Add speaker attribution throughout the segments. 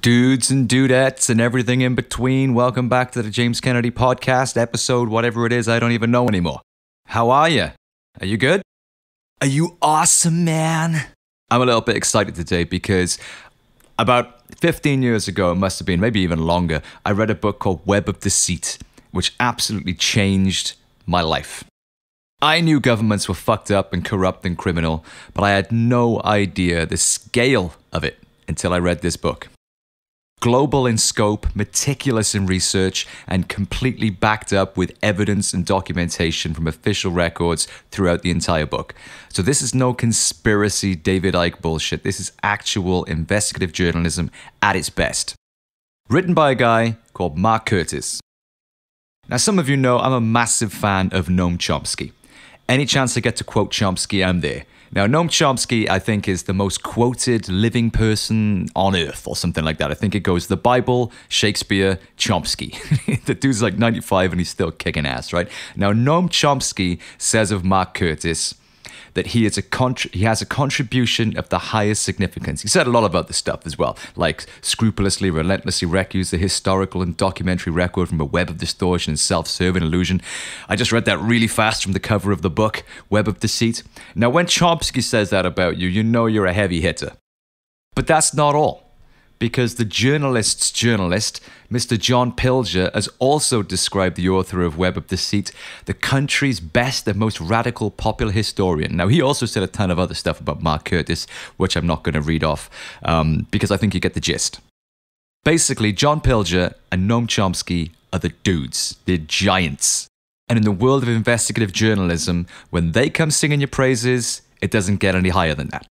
Speaker 1: Dudes and dudettes and everything in between, welcome back to the James Kennedy Podcast, episode whatever it is, I don't even know anymore. How are you? Are you good? Are you awesome, man? I'm a little bit excited today because about 15 years ago, it must have been, maybe even longer, I read a book called Web of Deceit, which absolutely changed my life. I knew governments were fucked up and corrupt and criminal, but I had no idea the scale of it until I read this book global in scope, meticulous in research, and completely backed up with evidence and documentation from official records throughout the entire book. So, this is no conspiracy David Icke bullshit. This is actual investigative journalism at its best. Written by a guy called Mark Curtis. Now, some of you know I'm a massive fan of Noam Chomsky. Any chance I get to quote Chomsky, I'm there. Now, Noam Chomsky, I think, is the most quoted living person on earth, or something like that. I think it goes the Bible, Shakespeare, Chomsky. the dude's like 95 and he's still kicking ass, right? Now, Noam Chomsky says of Mark Curtis, that he is a he has a contribution of the highest significance. He said a lot about this stuff as well, like scrupulously, relentlessly recuse the historical and documentary record from a web of distortion and self-serving illusion. I just read that really fast from the cover of the book, Web of Deceit. Now, when Chomsky says that about you, you know you're a heavy hitter. But that's not all because the journalist's journalist, Mr. John Pilger, has also described the author of Web of Deceit, the country's best and most radical popular historian. Now, he also said a ton of other stuff about Mark Curtis, which I'm not going to read off um, because I think you get the gist. Basically, John Pilger and Noam Chomsky are the dudes, they're giants. And in the world of investigative journalism, when they come singing your praises, it doesn't get any higher than that.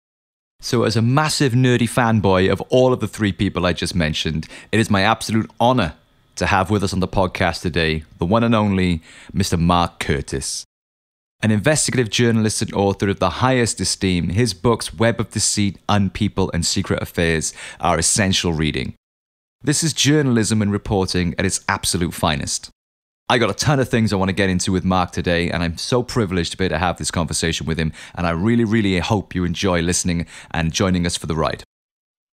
Speaker 1: So, as a massive nerdy fanboy of all of the three people I just mentioned, it is my absolute honor to have with us on the podcast today the one and only Mr. Mark Curtis. An investigative journalist and author of the highest esteem, his books Web of Deceit, Unpeople, and Secret Affairs are essential reading. This is journalism and reporting at its absolute finest. I got a ton of things I want to get into with Mark today, and I'm so privileged to be able to have this conversation with him. And I really, really hope you enjoy listening and joining us for the ride.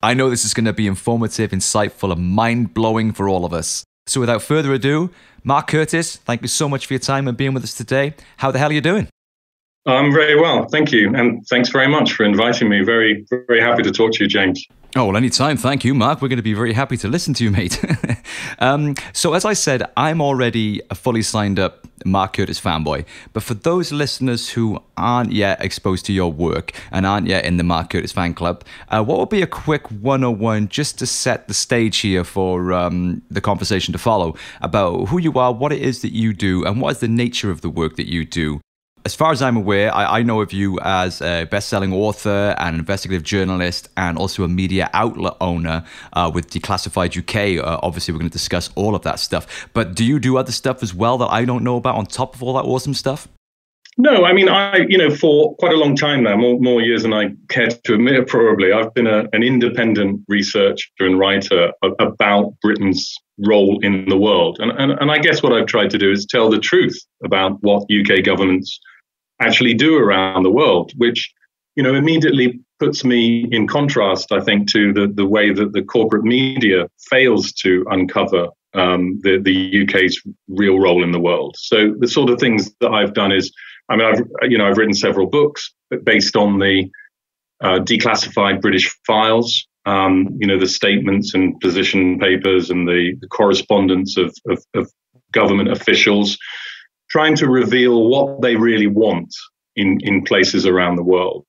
Speaker 1: I know this is going to be informative, insightful, and mind blowing for all of us. So, without further ado, Mark Curtis, thank you so much for your time and being with us today. How the hell are you doing?
Speaker 2: I'm very well, thank you, and thanks very much for inviting me. Very, very happy to talk to you, James.
Speaker 1: Oh, well, anytime. Thank you, Mark. We're going to be very happy to listen to you, mate. um, so, as I said, I'm already a fully signed up Mark Curtis fanboy. But for those listeners who aren't yet exposed to your work and aren't yet in the Mark Curtis fan club, uh, what would be a quick 101 just to set the stage here for um, the conversation to follow about who you are, what it is that you do, and what is the nature of the work that you do? As far as I'm aware, I, I know of you as a best-selling author and investigative journalist, and also a media outlet owner uh, with Declassified UK. Uh, obviously, we're going to discuss all of that stuff. But do you do other stuff as well that I don't know about on top of all that awesome stuff?
Speaker 2: No, I mean, I, you know, for quite a long time now, more, more years than I care to admit, probably, I've been a, an independent researcher and writer about Britain's role in the world. And, and, and I guess what I've tried to do is tell the truth about what UK governments actually do around the world, which you know immediately puts me in contrast, I think, to the, the way that the corporate media fails to uncover um, the, the UK's real role in the world. So the sort of things that I've done is, I mean, I've you know I've written several books based on the uh, declassified British files. Um, you know the statements and position papers and the, the correspondence of, of, of government officials trying to reveal what they really want in, in places around the world.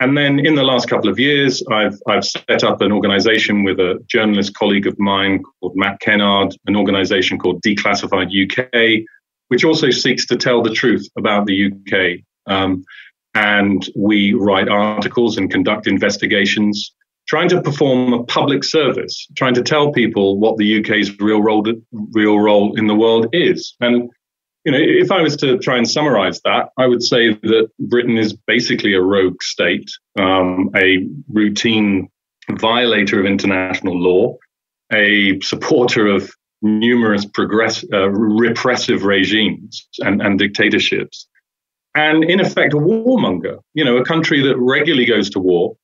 Speaker 2: And then in the last couple of years, I've, I've set up an organization with a journalist colleague of mine called Matt Kennard, an organization called Declassified UK, which also seeks to tell the truth about the UK. Um, and we write articles and conduct investigations, trying to perform a public service, trying to tell people what the UK's real role, real role in the world is. And you know, if I was to try and summarize that, I would say that Britain is basically a rogue state, um, a routine violator of international law, a supporter of numerous progress, uh, repressive regimes and, and dictatorships, and in effect, a warmonger. You know, a country that regularly goes to war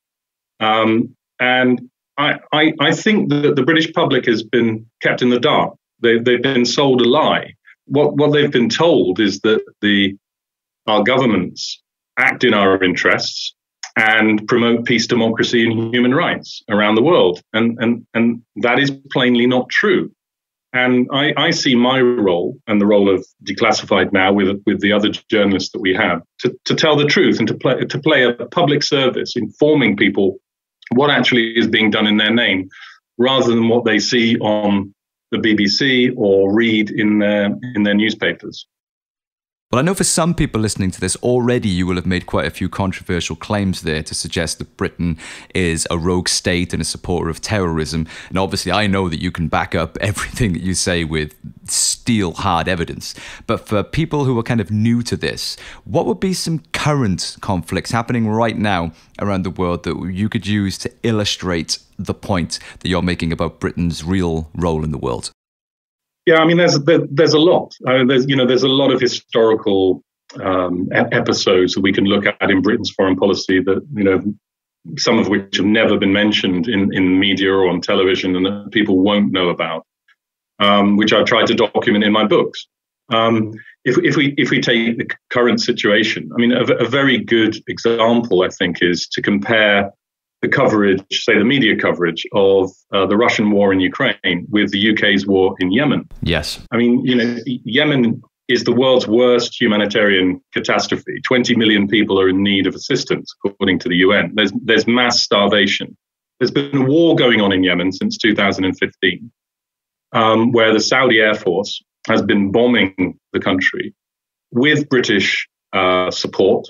Speaker 2: um, and I, I, I think that the British public has been kept in the dark. They, they've been sold a lie. What, what they've been told is that the, our governments act in our interests and promote peace, democracy, and human rights around the world. And, and, and that is plainly not true. And I, I, see my role and the role of Declassified now with, with the other journalists that we have to, to tell the truth and to play, to play a public service, informing people what actually is being done in their name rather than what they see on the BBC or read in their, in their newspapers.
Speaker 1: Well, I know for some people listening to this, already you will have made quite a few controversial claims there to suggest that Britain is a rogue state and a supporter of terrorism. And obviously, I know that you can back up everything that you say with steel hard evidence. But for people who are kind of new to this, what would be some current conflicts happening right now around the world that you could use to illustrate the point that you're making about Britain's real role in the world?
Speaker 2: Yeah, I mean, there's there, there's a lot. Uh, there's you know there's a lot of historical um, episodes that we can look at in Britain's foreign policy that you know some of which have never been mentioned in in media or on television and that people won't know about, um, which I've tried to document in my books. Um, if, if we if we take the current situation, I mean, a, a very good example I think is to compare the coverage, say the media coverage of uh, the Russian war in Ukraine with the UK's war in Yemen.
Speaker 1: Yes.
Speaker 2: I mean, you know, Yemen is the world's worst humanitarian catastrophe. 20 million people are in need of assistance, according to the UN. There's, there's mass starvation. There's been a war going on in Yemen since 2015, um, where the Saudi Air Force has been bombing the country with British uh, support,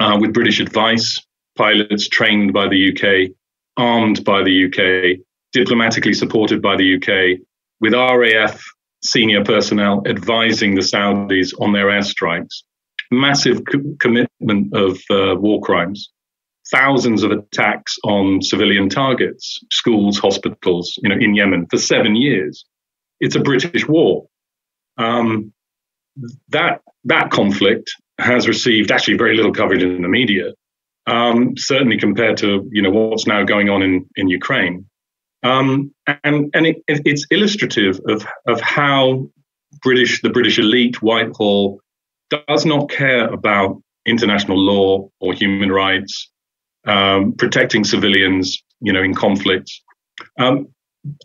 Speaker 2: uh, with British advice, pilots trained by the UK, armed by the UK, diplomatically supported by the UK, with RAF senior personnel advising the Saudis on their airstrikes. Massive co- commitment of uh, war crimes, thousands of attacks on civilian targets, schools, hospitals, you know, in Yemen for seven years. It's a British war. Um, that that conflict has received actually very little coverage in the media um, certainly compared to you know what's now going on in in Ukraine. Um, and and it, it's illustrative of of how British the British elite Whitehall does not care about international law or human rights, um, protecting civilians, you know, in conflict. Um,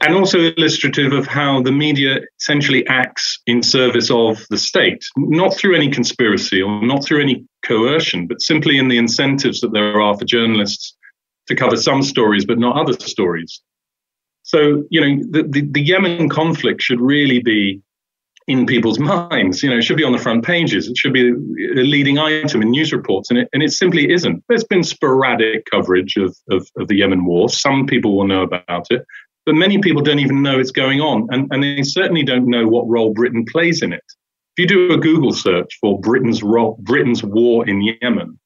Speaker 2: and also illustrative of how the media essentially acts in service of the state, not through any conspiracy or not through any coercion, but simply in the incentives that there are for journalists to cover some stories but not other stories. So, you know, the, the, the Yemen conflict should really be in people's minds. You know, it should be on the front pages. It should be a leading item in news reports, and it, and it simply isn't. There's been sporadic coverage of, of, of the Yemen war. Some people will know about it but many people don't even know it's going on, and, and they certainly don't know what role Britain plays in it. If you do a Google search for Britain's role, Britain's war in Yemen,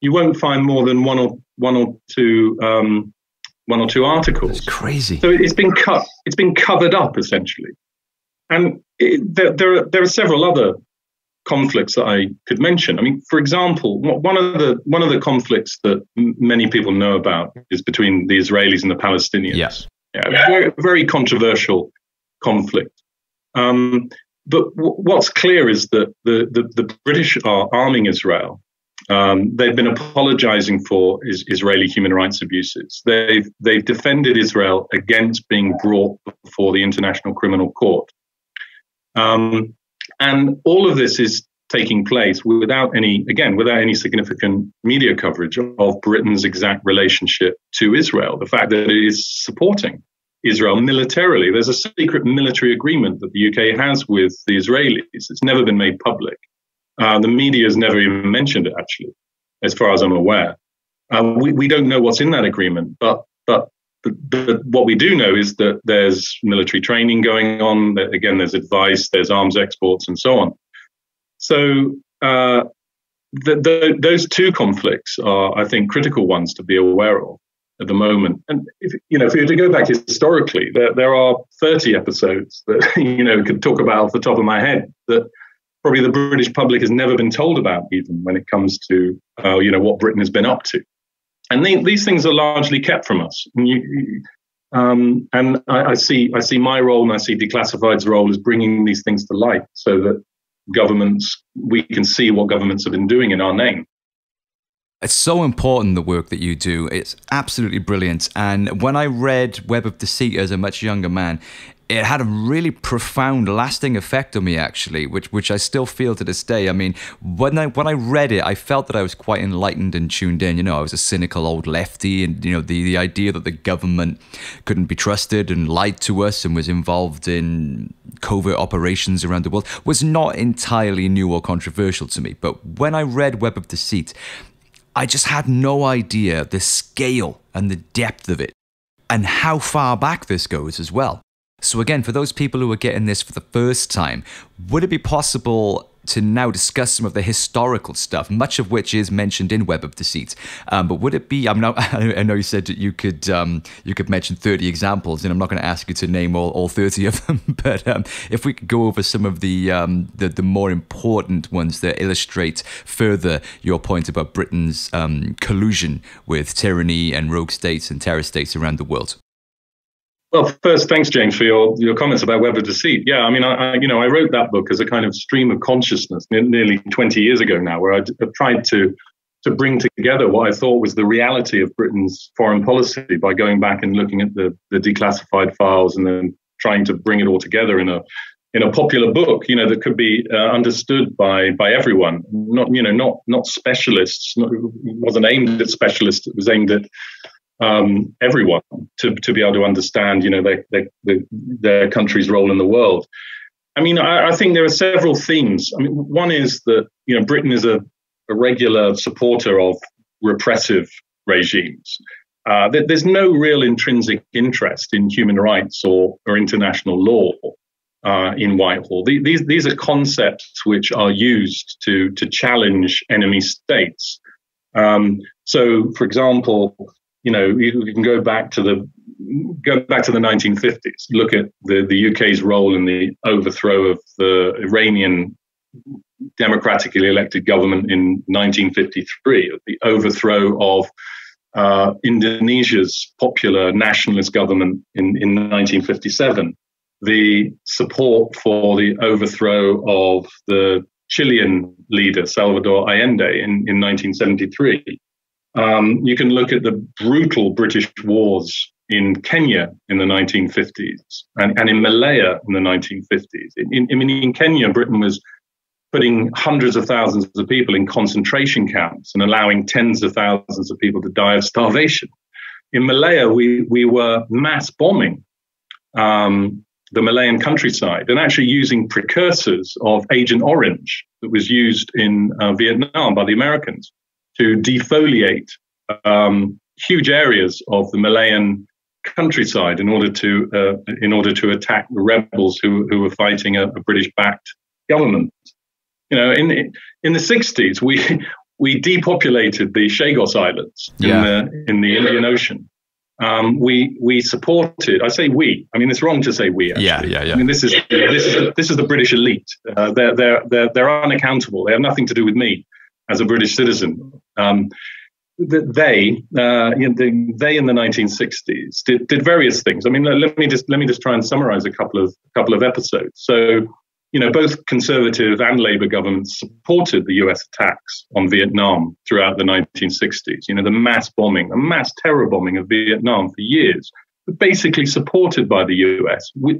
Speaker 2: you won't find more than one or one or two um, one or two articles.
Speaker 1: That's crazy.
Speaker 2: So it's been cut. It's been covered up essentially, and it, there, there are there are several other conflicts that I could mention. I mean, for example, one of the one of the conflicts that m- many people know about is between the Israelis and the Palestinians.
Speaker 1: Yes.
Speaker 2: Yeah, very, very controversial conflict. Um, but w- what's clear is that the, the, the British are arming Israel. Um, they've been apologizing for is, Israeli human rights abuses. They've, they've defended Israel against being brought before the International Criminal Court. Um, and all of this is taking place without any, again, without any significant media coverage of Britain's exact relationship to Israel. The fact that it is supporting Israel militarily. There's a secret military agreement that the UK has with the Israelis. It's never been made public. Uh, the media has never even mentioned it, actually, as far as I'm aware. Uh, we, we don't know what's in that agreement, but but but, but what we do know is that there's military training going on. That, again, there's advice, there's arms exports, and so on. So uh, the, the, those two conflicts are, I think, critical ones to be aware of at the moment. And if you know, if you were to go back historically, there, there are 30 episodes that you know could talk about off the top of my head that probably the British public has never been told about, even when it comes to uh, you know what Britain has been up to. And these things are largely kept from us. And you, Um, and I, I, see I see my role and I see Declassified's role as bringing these things to light so that governments we can see what governments have been doing in our name.
Speaker 1: It's so important the work that you do. It's absolutely brilliant. And when I read Web of Deceit as a much younger man, it had a really profound, lasting effect on me, actually, which which I still feel to this day. I mean, when I when I read it, I felt that I was quite enlightened and tuned in. You know, I was a cynical old lefty, and you know, the the idea that the government couldn't be trusted and lied to us and was involved in covert operations around the world was not entirely new or controversial to me. But when I read Web of Deceit, I just had no idea the scale and the depth of it and how far back this goes as well. So, again, for those people who are getting this for the first time, would it be possible to now discuss some of the historical stuff, much of which is mentioned in Web of Deceit. Um, but would it be? I'm. I know you said that you could um, you could mention 30 examples, and I'm not going to ask you to name all, all 30 of them. But um, if we could go over some of the, um, the, the more important ones that illustrate further your point about Britain's um, collusion with tyranny and rogue states and terror states around the world.
Speaker 2: Well, first, thanks, James, for your, your comments about Web of Deceit. Yeah, I mean, I, I, you know I wrote that book as a kind of stream of consciousness nearly 20 years ago now, where I tried to to bring together what I thought was the reality of Britain's foreign policy by going back and looking at the, the declassified files and then trying to bring it all together in a in a popular book, you know, that could be uh, understood by by everyone. Not you know not not specialists. Not, it wasn't aimed at specialists. It was aimed at um, everyone to, to be able to understand, you know, their, their, their country's role in the world. I mean, I, I, think there are several themes. I mean, one is that, you know, Britain is a, a regular supporter of repressive regimes. Uh, there's no real intrinsic interest in human rights or, or international law uh, in Whitehall. These, these are concepts which are used to, to challenge enemy states. Um, so, for example, you know, you, can go back to the go back to the 1950s. Look at the, the UK's role in the overthrow of the Iranian democratically elected government in 1953, the overthrow of uh, Indonesia's popular nationalist government in, in 1957, the support for the overthrow of the Chilean leader Salvador Allende in, in 1973. Um, you can look at the brutal British wars in Kenya in the 1950s and, and in Malaya in the 1950s. In, in, in Kenya, Britain was putting hundreds of thousands of people in concentration camps and allowing tens of thousands of people to die of starvation. In Malaya, we, we were mass bombing um, the Malayan countryside and actually using precursors of Agent Orange that was used in uh, Vietnam by the Americans to defoliate um, huge areas of the Malayan countryside in order to uh, in order to attack the rebels who who were fighting a, a British backed government. You know, in in the sixties, we we depopulated the Chagos Islands yeah. in the in the Indian Ocean. Um, we we supported. I say we. I mean, it's wrong to say we. Actually.
Speaker 1: Yeah, yeah, yeah.
Speaker 2: I mean, this is this is the, this is the British elite. Uh, they're they're they're they're unaccountable. They have nothing to do with me as a British citizen. Um, they, uh, they in the 1960s did, did various things. I mean, let me just let me just try and summarize a couple of a couple of episodes. So, you know, both conservative and Labour governments supported the U.S. attacks on Vietnam throughout the 1960s. You know, the mass bombing, the mass terror bombing of Vietnam for years, basically supported by the U.S. With,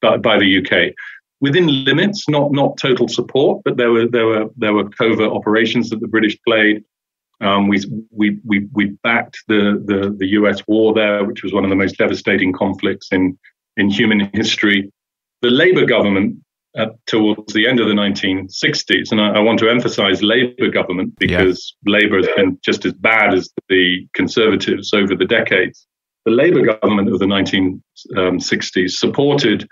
Speaker 2: by the UK within limits, not not total support, but there were there were there were covert operations that the British played. Um, we, we we we backed the, the the U.S. war there, which was one of the most devastating conflicts in in human history. The Labour government uh, towards the end of the 1960s, and I, I want to emphasise Labour government because yeah. Labour has been just as bad as the Conservatives over the decades. The Labour government of the 1960s supported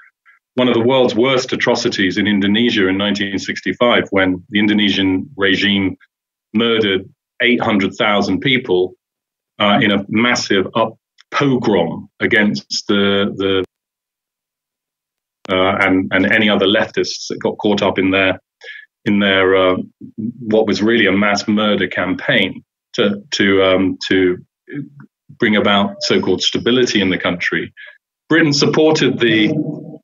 Speaker 2: one of the world's worst atrocities in Indonesia in 1965 when the Indonesian regime murdered 800,000 people uh, in a massive up pogrom against the the uh, and and any other leftists that got caught up in their in their uh, what was really a mass murder campaign to to um, to bring about so-called stability in the country, Britain supported the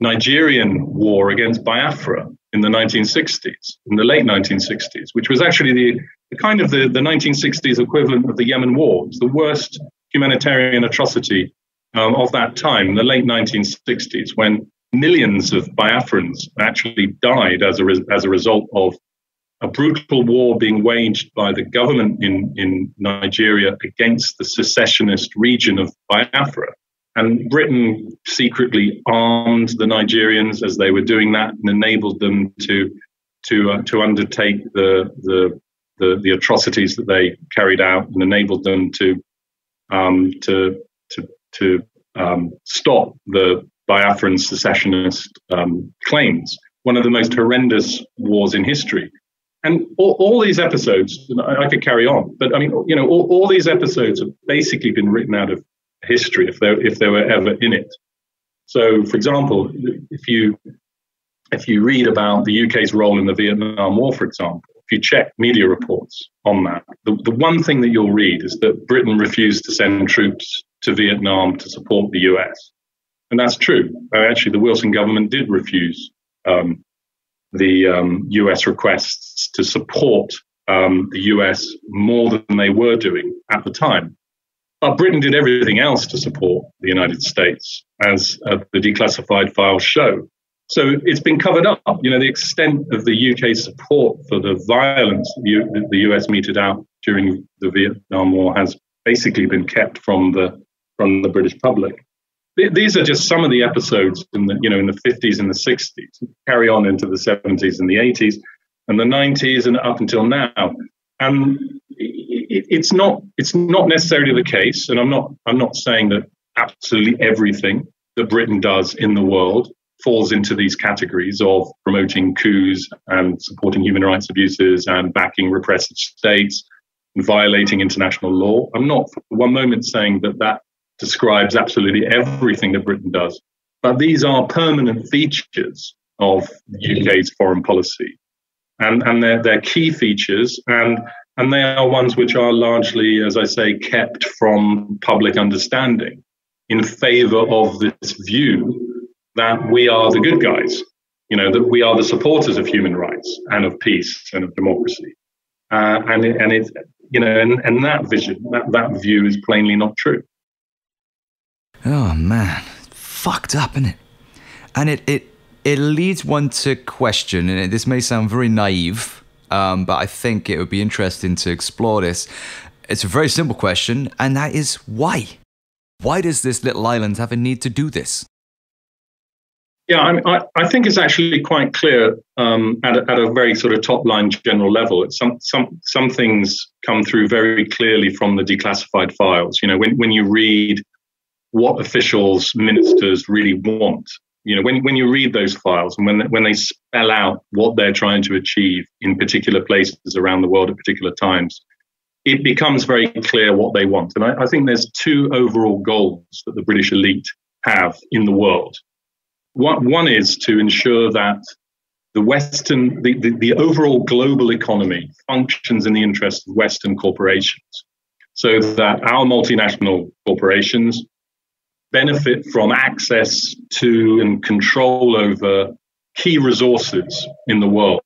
Speaker 2: Nigerian war against Biafra in the 1960s, in the late 1960s, which was actually the, the kind of the, the 1960s equivalent of the Yemen war. It was the worst humanitarian atrocity um, of that time, the late 1960s, when millions of Biafrans actually died as a, re- as a result of a brutal war being waged by the government in, in Nigeria against the secessionist region of Biafra. And Britain secretly armed the Nigerians as they were doing that and enabled them to to uh, to undertake the, the, the the atrocities that they carried out and enabled them to um, to to to um, stop the Biafran secessionist um, claims. One of the most horrendous wars in history. And all, all these episodes, I, I, could carry on, but I mean, you know, all, all these episodes have basically been written out of history if they if they were ever in it. So, for example, if you if you read about the UK's role in the Vietnam War, for example, you check media reports on that, the, the one thing that you'll read is that Britain refused to send troops to Vietnam to support the US. And that's true. Actually, the Wilson government did refuse um, the um, US requests to support um, the US more than they were doing at the time. But Britain did everything else to support the United States, as uh, the declassified files show. So it's been covered up. You know, the extent of the UK support for the violence the, the US meted out during the Vietnam War has basically been kept from the from the British public. These are just some of the episodes in the you know in the 50s and the 60s, carry on into the 70s and the 80s and the 90s and up until now. And it's not it's not necessarily the case, and I'm not I'm not saying that absolutely everything that Britain does in the world falls into these categories of promoting coups and supporting human rights abuses and backing repressive states and violating international law. I'm not for one moment saying that that describes absolutely everything that Britain does, but these are permanent features of the UK's foreign policy. And, and they're, they're key features. And and they are ones which are largely, as I say, kept from public understanding in favor of this view that we are the good guys, you know, that we are the supporters of human rights and of peace and of democracy. Uh, and it, and it, you know, and, and that vision, that, that view is plainly not true.
Speaker 1: Oh man, fucked up, isn't it? And it, it, it leads one to question, and this may sound very naive, um, but I think it would be interesting to explore this. It's a very simple question, and that is why? Why does this little island have a need to do this?
Speaker 2: Yeah, I, I think it's actually quite clear um, at, a, at a very sort of top line general level. Some, some, some things come through very clearly from the declassified files. You know, when, when you read what officials, ministers really want, you know, when, when you read those files and when, when they spell out what they're trying to achieve in particular places around the world at particular times, it becomes very clear what they want. And I, I think there's two overall goals that the British elite have in the world. One, one is to ensure that the Western, the, the, the overall global economy functions in the interest of Western corporations so that our multinational corporations benefit from access to and control over key resources in the world,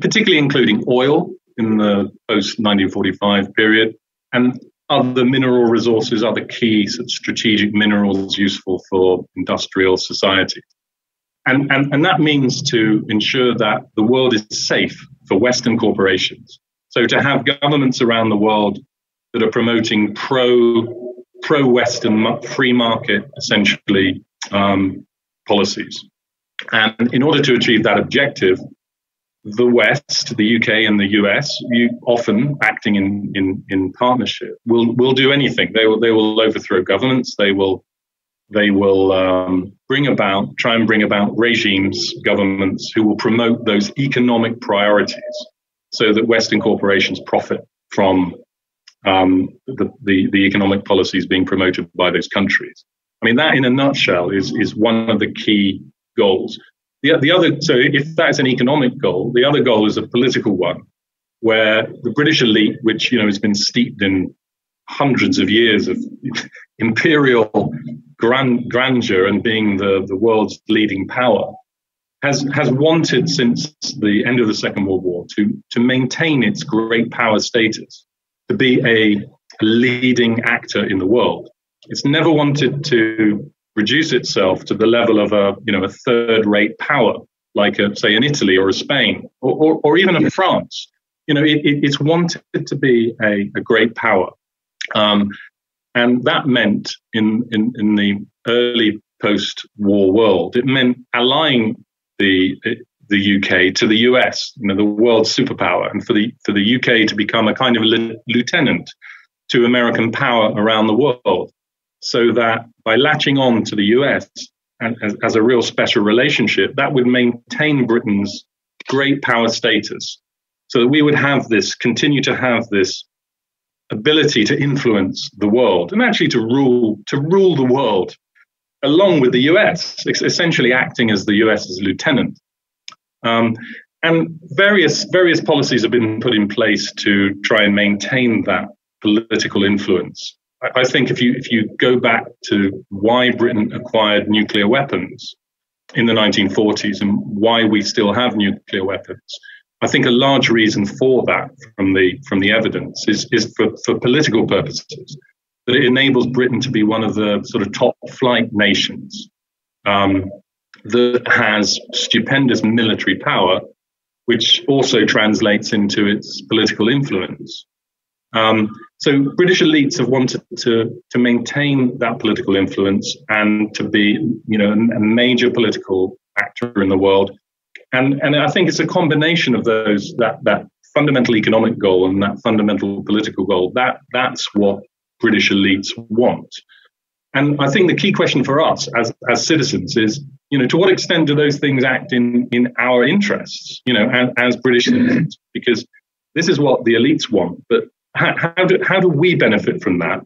Speaker 2: particularly including oil in the post 1945 period and other mineral resources, other key strategic minerals useful for industrial society. And, and, and that means to ensure that the world is safe for Western corporations. So to have governments around the world that are promoting pro pro Western free market, essentially, um, policies. And in order to achieve that objective, the West, the UK and the US, you often acting in, in, in partnership, will will do anything. They will they will overthrow governments. They will they will um, bring about try and bring about regimes, governments who will promote those economic priorities, so that Western corporations profit from um, the, the, the economic policies being promoted by those countries. I mean, that in a nutshell is, is one of the key goals. The, the other, so if that is an economic goal, the other goal is a political one, where the British elite, which you know has been steeped in hundreds of years of imperial grand, grandeur and being the, the world's leading power, has, has wanted since the end of the Second World War to, to maintain its great power status, to be a leading actor in the world. It's never wanted to reduce itself to the level of a, you know, a third rate power, like, a, say, in Italy or a Spain or, or, or even a France. You know, it, it, it's wanted to be a, a great power. Um, and that meant in, in, in the early post war world, it meant allying the, the UK to the US, you know, the world's superpower, and for the, for the UK to become a kind of lieutenant to American power around the world. So that by latching on to the US and, as, as a real special relationship, that would maintain Britain's great power status. So that we would have this, continue to have this ability to influence the world and actually to rule to rule the world along with the US, essentially acting as the US's lieutenant. Um, and various various policies have been put in place to try and maintain that political influence. I, think if you if you go back to why Britain acquired nuclear weapons in the 1940s and why we still have nuclear weapons, I think a large reason for that from the from the evidence is is for, for political purposes that it enables Britain to be one of the sort of top flight nations um, that has stupendous military power, which also translates into its political influence. Um, so British elites have wanted to to maintain that political influence and to be, you know, a major political actor in the world and and I think it's a combination of those that that fundamental economic goal and that fundamental political goal. That that's what British elites want. And I think the key question for us as as citizens is, you know, to what extent do those things act in in our interests, you know, as, as British citizens? Because this is what the elites want, but how, do how do we benefit from that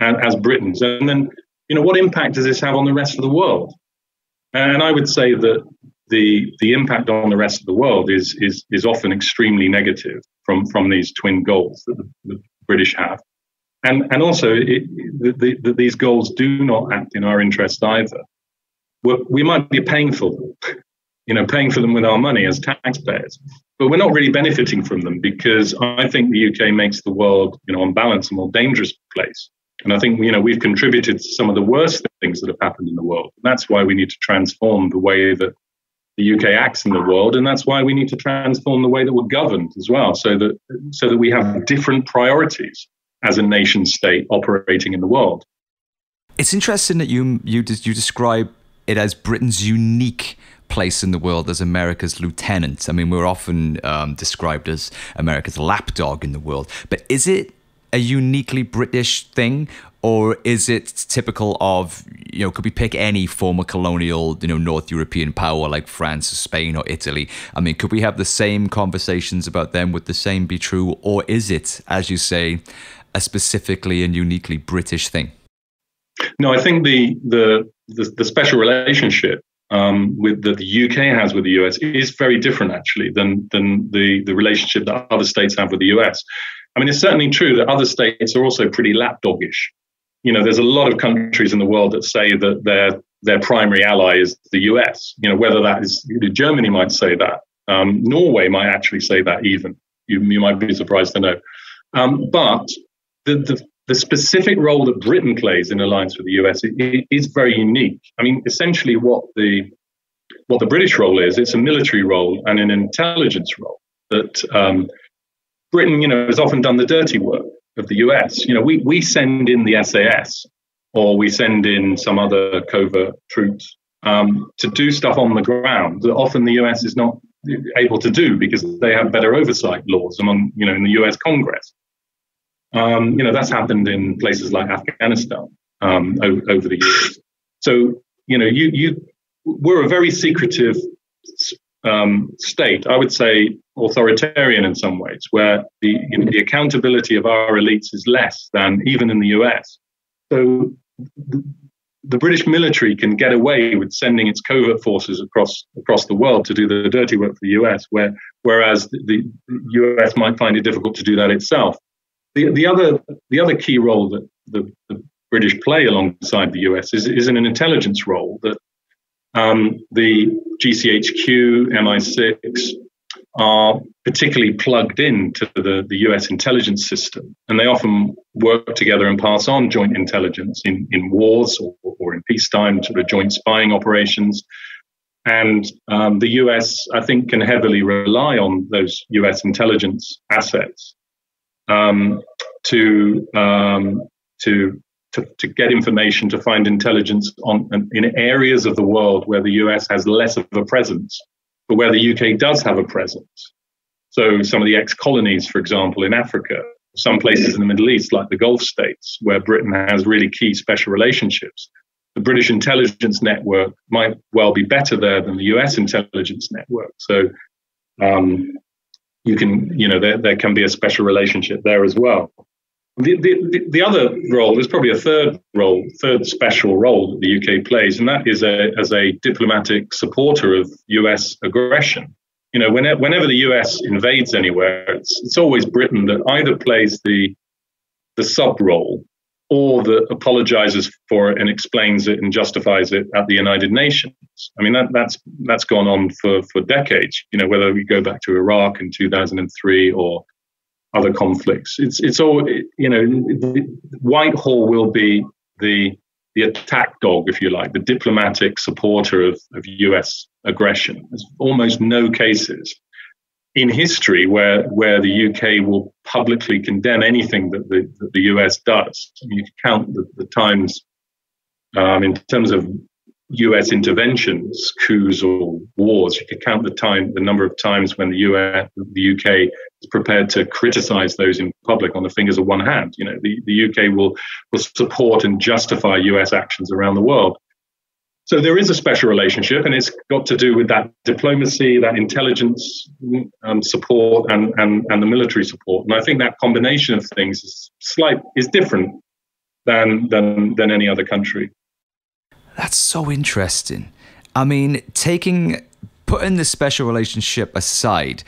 Speaker 2: as, as Britons? And then, you know, what impact does this have on the rest of the world? And I would say that the the impact on the rest of the world is is is often extremely negative from from these twin goals that the, the British have, and and also it, the, the, these goals do not act in our interest either. We're, we might be paying for them, you know, paying for them with our money as taxpayers, but we're not really benefiting from them because I think the UK makes the world, you know, on balance, a more dangerous place. And I think you know we've contributed to some of the worst things that have happened in the world. And that's why we need to transform the way that the UK acts in the world, and that's why we need to transform the way that we're governed as well, so that so that we have different priorities as a nation state operating in the world.
Speaker 1: It's interesting that you you you describe it as Britain's unique place in the world as America's lieutenant. I mean, we're often um, described as America's lapdog in the world, but is it a uniquely British thing, or is it typical of you know could we pick any former colonial you know north european power like france or spain or italy? I mean could we have the same conversations about them? Would the same be true? Or is it as you say a specifically and uniquely british thing?
Speaker 2: No i think the the the, the special relationship um, with that the UK has with the US is very different actually than than the the relationship that other states have with the US. I mean, it's certainly true that other states are also pretty lapdoggish you know, there's a lot of countries in the world that say that their their primary ally is the US. You know, whether that is Germany might say that, um, Norway might actually say that. Even you, you might be surprised to know. Um, but the, the the specific role that Britain plays in alliance with the US is very unique. I mean, essentially, what the what the British role is, it's a military role and an intelligence role. That um, Britain, you know, has often done the dirty work of the US. You know, we, we send in the SAS or we send in some other covert troops um, to do stuff on the ground that often the US is not able to do because they have better oversight laws among, you know, in the US Congress. Um, you know, that's happened in places like Afghanistan um, over, over the years. So, you know, you, you, we're a very secretive um, state, I would say authoritarian in some ways, where the, you know, the accountability of our elites is less than even in the US. So the, British military can get away with sending its covert forces across across the world to do the dirty work for the US, where whereas the US might find it difficult to do that itself. The, the other the other key role that the, the British play alongside the US is, is in an intelligence role that um, the GCHQ, MI6 are particularly plugged into the, the US intelligence system, and they often work together and pass on joint intelligence in, in wars or, or in peacetime, sort of joint spying operations. And um, the US, I think, can heavily rely on those US intelligence assets um, to, um, to, to, to, get information, to find intelligence on, in areas of the world where the US has less of a presence, but where the UK does have a presence. So, some of the ex colonies, for example, in Africa, some places in the Middle East, like the Gulf states, where Britain has really key special relationships the British intelligence network might well be better there than the US intelligence network. So um, you can, you know, there, there can be a special relationship there as well. The, the, the other role, there's probably a third role, third special role that the UK plays, and that is a, as a diplomatic supporter of US aggression. You know, whenever, whenever the US invades anywhere, it's, it's always Britain that either plays the, the sub role or that apologizes for it and explains it and justifies it at the United Nations. I mean, that, that's that's gone on for, for decades. You know, whether we go back to Iraq in 2003 or other conflicts, it's it's all you know. Whitehall will be the the attack dog, if you like, the diplomatic supporter of, of U.S. aggression. There's almost no cases in history where where the UK will publicly condemn anything that the, that the US does. You count the, the times um, in terms of US interventions, coups or wars. You could count the time, the number of times when the US, the UK is prepared to criticize those in public on the fingers of one hand. You know, the, the UK will will support and justify US actions around the world. So there is a special relationship, and it's got to do with that diplomacy, that intelligence um, support, and, and and the military support. And I think that combination of things is slight is different than than than any other country.
Speaker 1: That's so interesting. I mean, taking putting the special relationship aside,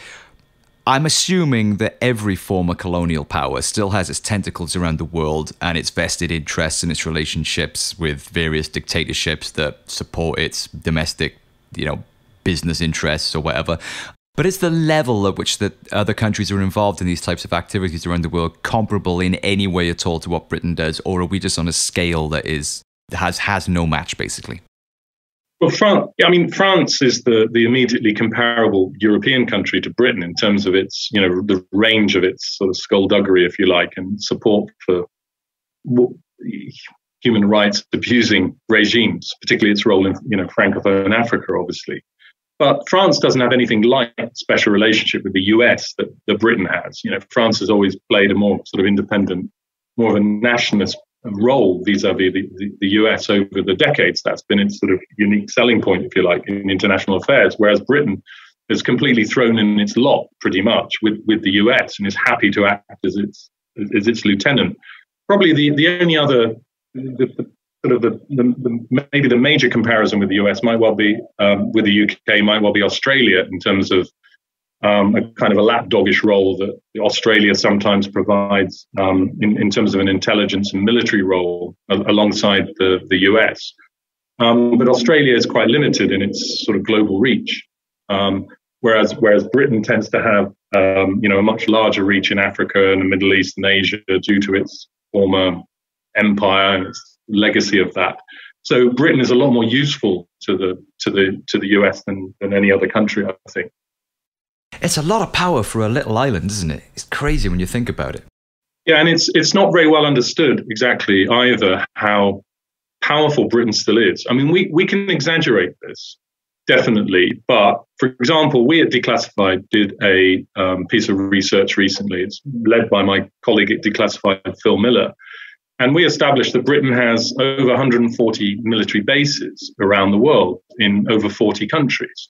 Speaker 1: I'm assuming that every former colonial power still has its tentacles around the world and its vested interests and its relationships with various dictatorships that support its domestic, you know, business interests or whatever. But is the level at which the other countries are involved in these types of activities around the world comparable in any way at all to what Britain does, or are we just on a scale that is has has no match basically?
Speaker 2: Well, France, I mean, France is the, the immediately comparable European country to Britain in terms of its, you know, the range of its sort of skullduggery, if you like, and support for human rights abusing regimes, particularly its role in, you know, Francophone Africa, obviously. But France doesn't have anything like special relationship with the US that, that Britain has. You know, France has always played a more sort of independent, more of a nationalist role vis-a-vis the, the, the, US over the decades. That's been its sort of unique selling point, if you like, in international affairs. Whereas Britain has completely thrown in its lot, pretty much, with, with the US and is happy to act as its as its lieutenant. Probably the, the only other the, the, sort of the, the, maybe the major comparison with the US might well be um, with the UK might well be Australia in terms of um, a kind of a lapdogish role that Australia sometimes provides um, in, in, terms of an intelligence and military role alongside the, the US. Um, but Australia is quite limited in its sort of global reach, um, whereas whereas Britain tends to have um, you know a much larger reach in Africa and the Middle East and Asia due to its former empire and its legacy of that. So Britain is a lot more useful to the to the to the US than than any other country, I think.
Speaker 1: It's a lot of power for a little island, isn't it? It's crazy when you think about it.
Speaker 2: Yeah, and it's it's not very well understood exactly either how powerful Britain still is. I mean, we, we can exaggerate this, definitely. But for example, we at Declassified did a um, piece of research recently. It's led by my colleague at Declassified, Phil Miller. And we established that Britain has over 140 military bases around the world in over 40 countries.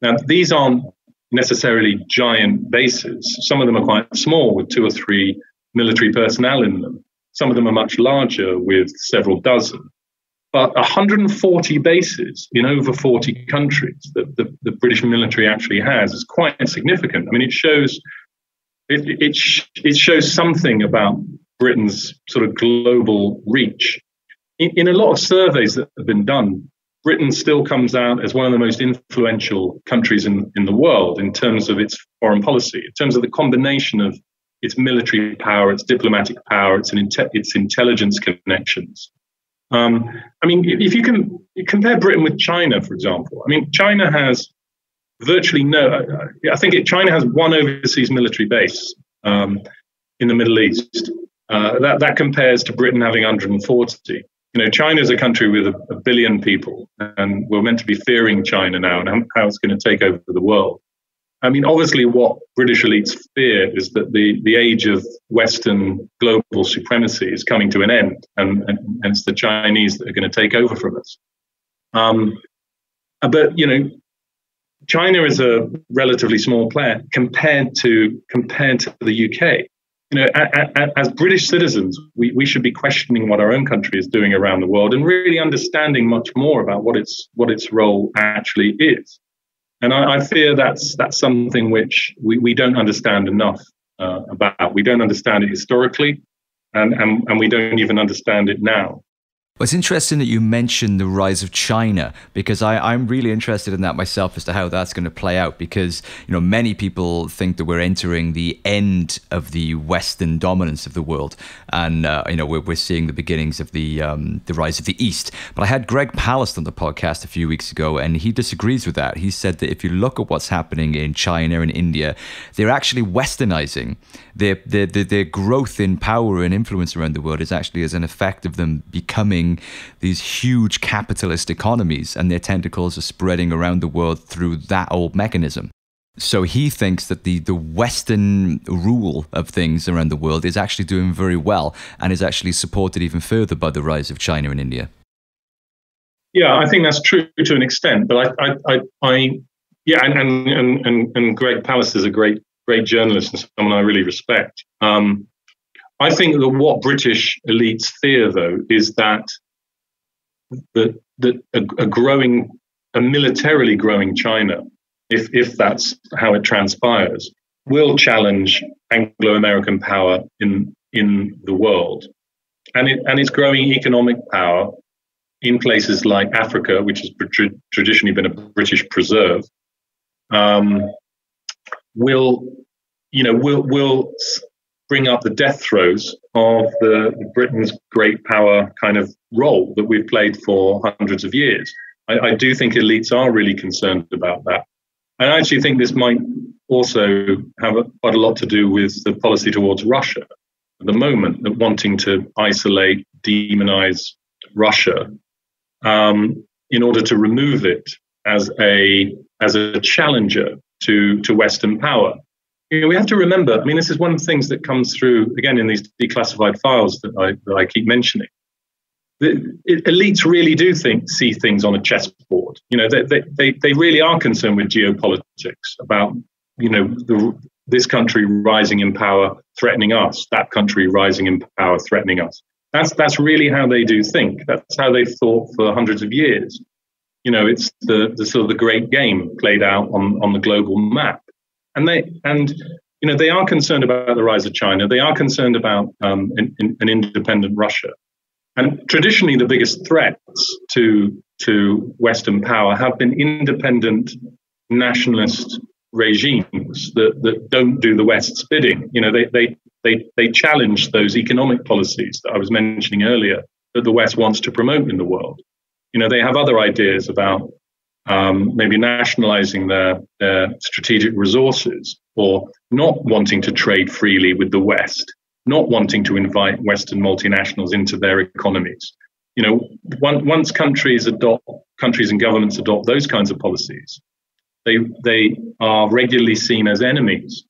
Speaker 2: Now, these aren't necessarily giant bases. Some of them are quite small with two or three military personnel in them. Some of them are much larger with several dozen. But 140 bases in over 40 countries that the, the British military actually has is quite significant. I mean, it shows it, it, sh- it shows something about Britain's sort of global reach. In, in a lot of surveys that have been done, Britain still comes out as one of the most influential countries in, in the world in terms of its foreign policy, in terms of the combination of its military power, its diplomatic power, its, its intelligence connections. Um, I mean, if you can compare Britain with China, for example, I mean, China has virtually no, I think it, China has one overseas military base um, in the Middle East. Uh, that, that compares to Britain having 140 you know, China is a country with a, a, billion people, and we're meant to be fearing China now and how it's going to take over the world. I mean, obviously, what British elites fear is that the, the age of Western global supremacy is coming to an end, and, and, and it's the Chinese that are going to take over from us. Um, but you know, China is a relatively small player compared to compared to the UK you know, as British citizens, we, we should be questioning what our own country is doing around the world and really understanding much more about what its what its role actually is. And I, I fear that's that's something which we, we don't understand enough uh, about. We don't understand it historically, and, and and we don't even understand it now.
Speaker 1: Well, it's interesting that you mentioned the rise of China because I, I'm really interested in that myself as to how that's going to play out. Because you know many people think that we're entering the end of the Western dominance of the world, and uh, you know we're, we're seeing the beginnings of the um, the rise of the East. But I had Greg Palast on the podcast a few weeks ago, and he disagrees with that. He said that if you look at what's happening in China and India, they're actually westernizing. Their their their, their growth in power and influence around the world is actually as an effect of them becoming these huge capitalist economies, and their tentacles are spreading around the world through that old mechanism. So he thinks that the, the Western rule of things around the world is actually doing very well and is actually supported even further by the rise of China and India.
Speaker 2: Yeah, I think that's true to an extent, but I, I, I, I yeah, and, and, and, and Greg Palast is a great, great journalist and someone I really respect. Um, I think that what British elites fear, though, is that that, that a, a growing, a militarily growing China, if if that's how it transpires, will challenge Anglo-American power in in the world, and it and its growing economic power in places like Africa, which has traditionally been a British preserve, um, will you know will will bring up the death throes of the Britain's great power kind of role that we've played for hundreds of years. I, I do think elites are really concerned about that. And I actually think this might also have a, quite a lot to do with the policy towards Russia at the moment, that wanting to isolate, demonize Russia um, in order to remove it as a as a challenger to to Western power you know, we have to remember, I mean, this is one of the things that comes through, again, in these declassified files that I, that I keep mentioning. The, it, elites really do think, see things on a chessboard. You know, they, they, they really are concerned with geopolitics about, you know, the, this country rising in power, threatening us, that country rising in power, threatening us. That's, that's really how they do think. That's how they've thought for hundreds of years. You know, it's the, the sort of the great game played out on, on the global map and they and you know they are concerned about the rise of China. They are concerned about um, an, an, independent Russia. And traditionally, the biggest threats to to Western power have been independent nationalist regimes that, that don't do the West's bidding. You know, they, they they they challenge those economic policies that I was mentioning earlier that the West wants to promote in the world. You know, they have other ideas about um, maybe nationalizing their, their strategic resources or not wanting to trade freely with the West, not wanting to invite Western multinationals into their economies. You know, one, once countries adopt, countries and governments adopt those kinds of policies, they they are regularly seen as enemies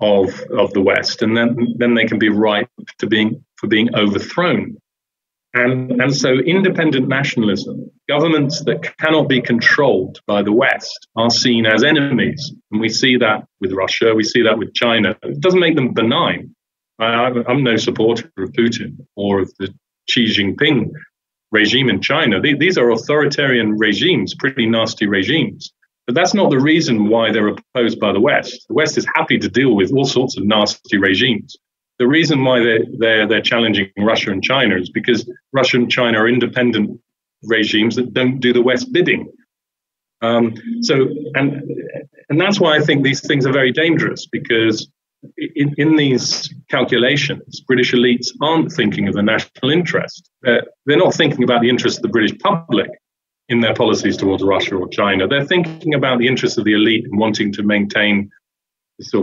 Speaker 2: of of the West, and then then they can be ripe to being for being overthrown and, and so, independent nationalism, governments that cannot be controlled by the West, are seen as enemies. And we see that with Russia, we see that with China. It doesn't make them benign. I, am no supporter of Putin or of the Xi Jinping regime in China. These are authoritarian regimes, pretty nasty regimes. But that's not the reason why they're opposed by the West. The West is happy to deal with all sorts of nasty regimes. The reason why they're, they're, they're challenging Russia and China is because Russia and China are independent regimes that don't do the West bidding. Um, so, and and that's why I think these things are very dangerous because in, in these calculations, British elites aren't thinking of the national interest. They're, they're not thinking about the interests of the British public in their policies towards Russia or China. They're thinking about the interests of the elite and wanting to maintain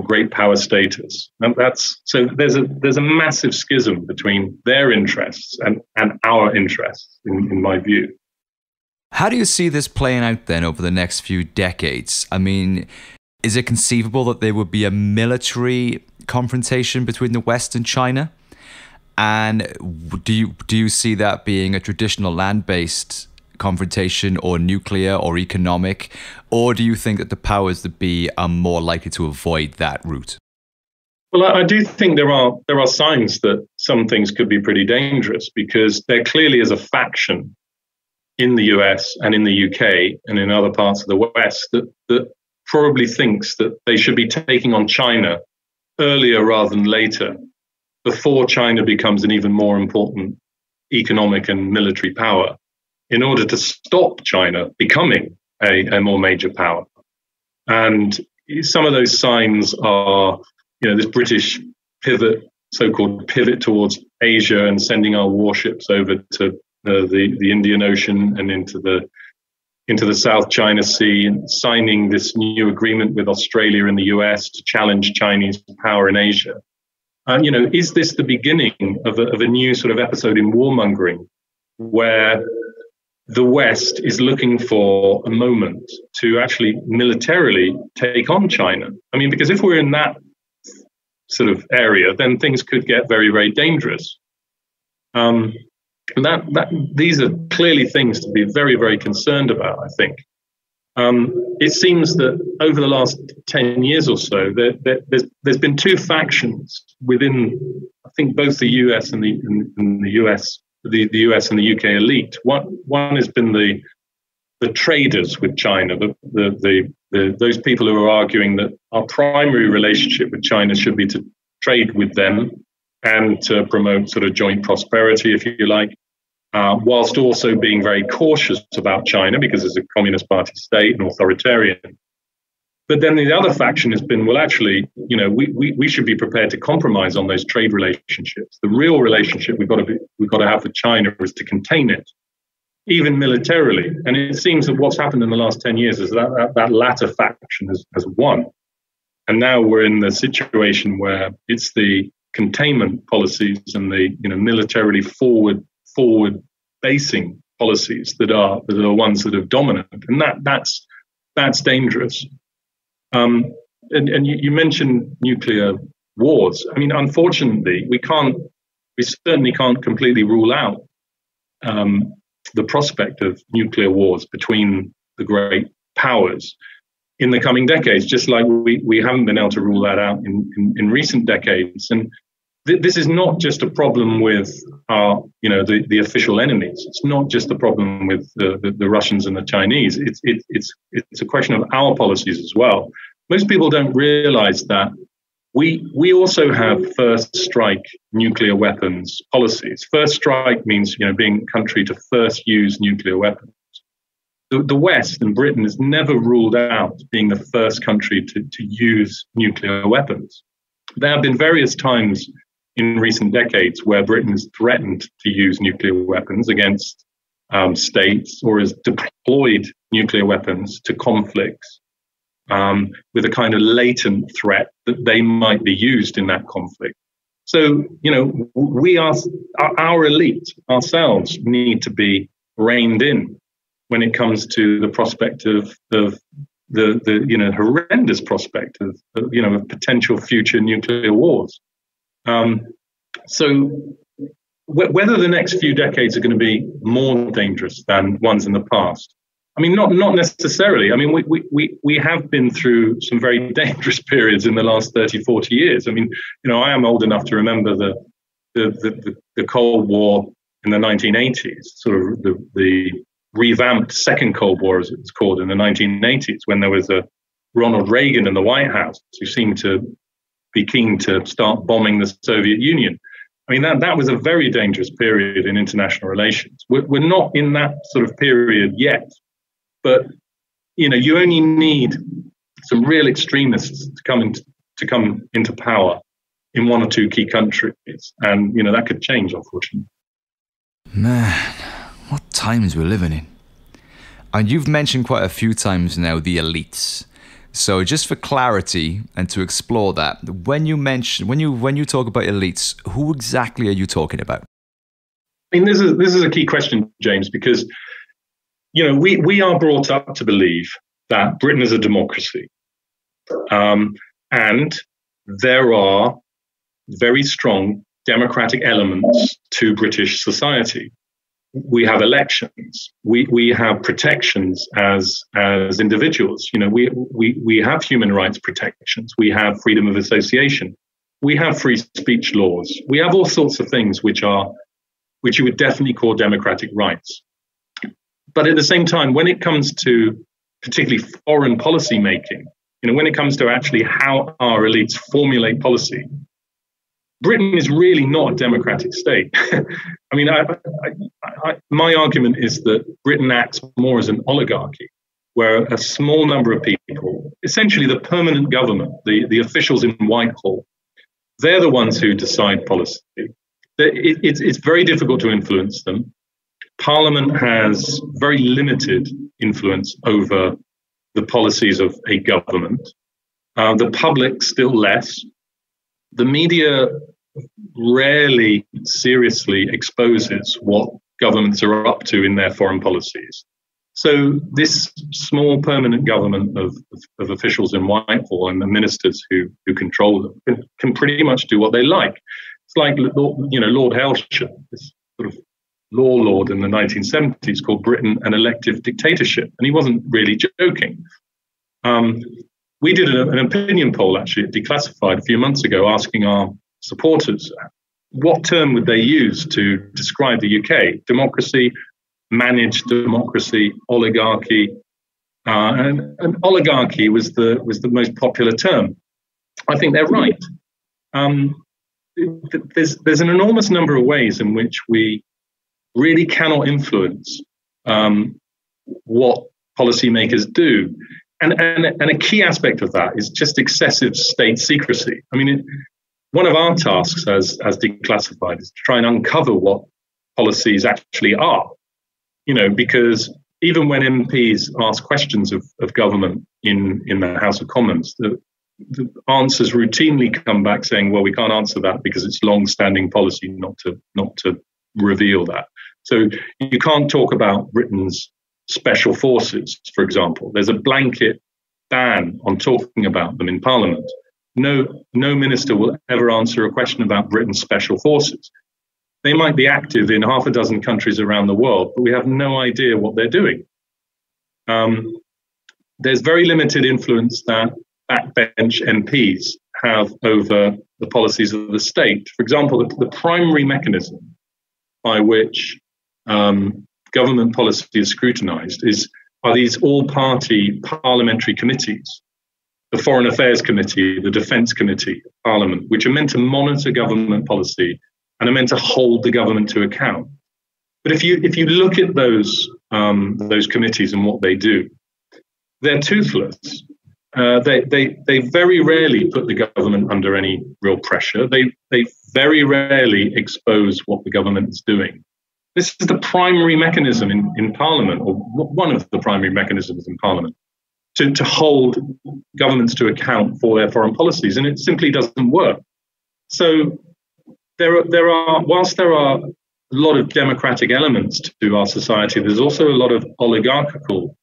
Speaker 2: of great power status. And that's so there's a there's a massive schism between their interests and, and our interests, in, in my view.
Speaker 1: How do you see this playing out then over the next few decades? I mean, is it conceivable that there would be a military confrontation between the West and China? And do you do you see that being a traditional land-based confrontation or nuclear or economic? Or do you think that the powers that be are more likely to avoid that route?
Speaker 2: Well, I do think there are there are signs that some things could be pretty dangerous because there clearly is a faction in the US and in the UK and in other parts of the West that, that probably thinks that they should be taking on China earlier rather than later, before China becomes an even more important economic and military power, in order to stop China becoming a, a more major power. And some of those signs are, you know, this British pivot, so-called pivot towards Asia and sending our warships over to uh, the the Indian Ocean and into the into the South China Sea, and signing this new agreement with Australia and the US to challenge Chinese power in Asia. Uh, you know, is this the beginning of a, of a new sort of episode in warmongering, where the West is looking for a moment to actually militarily take on China? I mean, because if we're in that sort of area, then things could get very, very dangerous. Um, that, that these are clearly things to be very, very concerned about, I think. Um, it seems that over the last 10 years or so, there, there, there's, there's been two factions within, I think, both the US and the, and the US, the, the US and the UK elite. One, one has been the, the traders with China, the, the, the, the, those people who are arguing that our primary relationship with China should be to trade with them and to promote sort of joint prosperity, if you like, uh, whilst also being very cautious about China because it's a communist party state and authoritarian. But then the other faction has been, well, actually, you know, we, we, we should be prepared to compromise on those trade relationships. The real relationship we've got to be, we've got to have with China is to contain it, even militarily. And it seems that what's happened in the last 10 years is that that, that latter faction has, has won. And now we're in the situation where it's the containment policies and the you know militarily forward forward basing policies that are that are ones that are dominant, and that that's that's dangerous. Um, and, and you, you, mentioned nuclear wars. I mean, unfortunately, we can't we certainly can't completely rule out um, the prospect of nuclear wars between the great powers in the coming decades, just like we, we haven't been able to rule that out in, in, in recent decades. And th- this is not just a problem with our, you know, the, the official enemies. It's not just a problem with the, the, the Russians and the Chinese. It's, it, it's, it's a question of our policies as well. Most people don't realize that we, we also have first strike nuclear weapons policies. First strike means, you know, being a country to first use nuclear weapons the, the West and Britain has never ruled out being the first country to, to use nuclear weapons. There have been various times in recent decades where Britain has threatened to use nuclear weapons against um, states or has deployed nuclear weapons to conflicts um, with a kind of latent threat that they might be used in that conflict. So, you know, we are, our elite ourselves need to be reined in when it comes to the prospect of, of the, the you know horrendous prospect of, you know of potential future nuclear wars. Um, so whether the next few decades are going to be more dangerous than ones in the past, I mean, not not necessarily. I mean, we, we, we, we have been through some very dangerous periods in the last 30, 40 years. I mean, you know, I am old enough to remember the the, the, the Cold War in the 1980s, sort of the, the revamped Second Cold War, as it was called, in the 1980s, when there was a Ronald Reagan in the White House who seemed to be keen to start bombing the Soviet Union. I mean, that, that was a very dangerous period in international relations. We're, we're not in that sort of period yet, but you know, you only need some real extremists to come into, to come into power in one or two key countries, and you know that could change, unfortunately.
Speaker 1: Man, what times we're living in. And you've mentioned quite a few times now the elites. So just for clarity and to explore that, when you mention when you when you talk about elites, who exactly are you talking about?
Speaker 2: I mean, this is this is a key question, James, because you know we we are brought up to believe that Britain is a democracy, um, and there are very strong democratic elements to British society. We have elections. We, we have protections as, as individuals. You know, we, we, we have human rights protections. We have freedom of association. We have free speech laws. We have all sorts of things which are, which you would definitely call democratic rights. But at the same time, when it comes to particularly foreign policy making, you know, when it comes to actually how our elites formulate policy, Britain is really not a democratic state. I mean, I, I, I, my argument is that Britain acts more as an oligarchy, where a small number of people, essentially the permanent government, the, the officials in Whitehall, they're the ones who decide policy. It, it's, it's very difficult to influence them. Parliament has very limited influence over the policies of a government. Uh, the public still less. The media rarely seriously exposes what governments are up to in their foreign policies. So this small permanent government of, of, of officials in Whitehall and the ministers who, who control them can, can, pretty much do what they like. It's like you know Lord Hailsham, this sort of law lord in the 1970s called Britain an elective dictatorship, and he wasn't really joking. Um, we did an, an opinion poll actually at Declassified a few months ago, asking our supporters, what term would they use to describe the UK? Democracy, managed democracy, oligarchy, uh, and, and, oligarchy was the was the most popular term. I think they're right. Um, there's there's an enormous number of ways in which we really cannot influence um, what policymakers do. And, and, and a key aspect of that is just excessive state secrecy. I mean, it, one of our tasks as, as declassified is to try and uncover what policies actually are. You know, because even when MPs ask questions of, of government in, in the House of Commons, the, the answers routinely come back saying, well, we can't answer that because it's long standing policy not to not to reveal that. So you can't talk about Britain's special forces, for example. There's a blanket ban on talking about them in Parliament no, no minister will ever answer a question about Britain's special forces. They might be active in half a dozen countries around the world, but we have no idea what they're doing. Um, there's very limited influence that backbench MPs have over the policies of the state. For example, the, the primary mechanism by which um, government policy is scrutinized is are these all-party parliamentary committees the Foreign Affairs Committee, the Defence Committee, Parliament, which are meant to monitor government policy and are meant to hold the government to account. But if you if you look at those um, those committees and what they do, they're toothless. Uh, they, they they very rarely put the government under any real pressure. They they very rarely expose what the government is doing. This is the primary mechanism in, in Parliament, or one of the primary mechanisms in Parliament to, to hold governments to account for their foreign policies, and it simply doesn't work. So there are, there are whilst there are a lot of democratic elements to our society, there's also a lot of oligarchical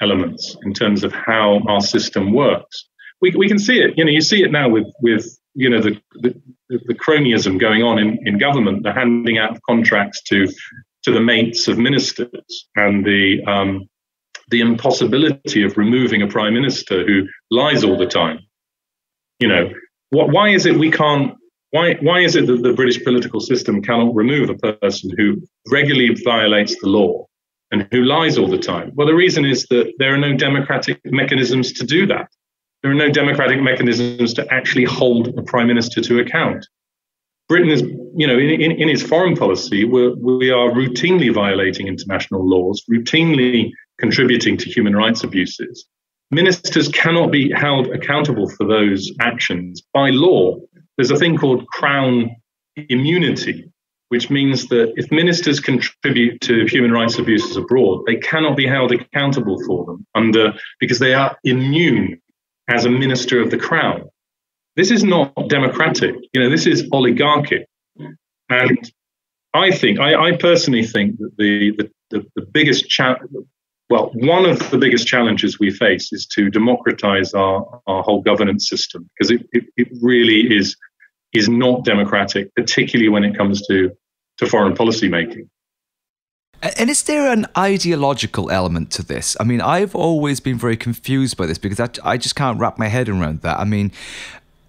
Speaker 2: elements in terms of how our system works. We, we can see it, you know, you see it now with, with you know, the, the, the cronyism going on in, in government, the handing out of contracts to, to the mates of ministers and the, um, the impossibility of removing a prime minister who lies all the time. You know, why is it we can't? Why, why is it that the British political system cannot remove a person who regularly violates the law, and who lies all the time? Well, the reason is that there are no democratic mechanisms to do that. There are no democratic mechanisms to actually hold a prime minister to account. Britain is, you know, in, in, in its foreign policy, we're, we are routinely violating international laws, routinely contributing to human rights abuses. Ministers cannot be held accountable for those actions by law. There's a thing called crown immunity, which means that if ministers contribute to human rights abuses abroad, they cannot be held accountable for them under because they are immune as a minister of the crown. This is not democratic. You know, this is oligarchic. And I think, I, I personally think that the, the, the, the biggest challenge, well, one of the biggest challenges we face is to democratize our, our whole governance system because it, it, it really is is not democratic, particularly when it comes to, to foreign policy making.
Speaker 1: And is there an ideological element to this? I mean, I've always been very confused by this because I, I just can't wrap my head around that. I mean,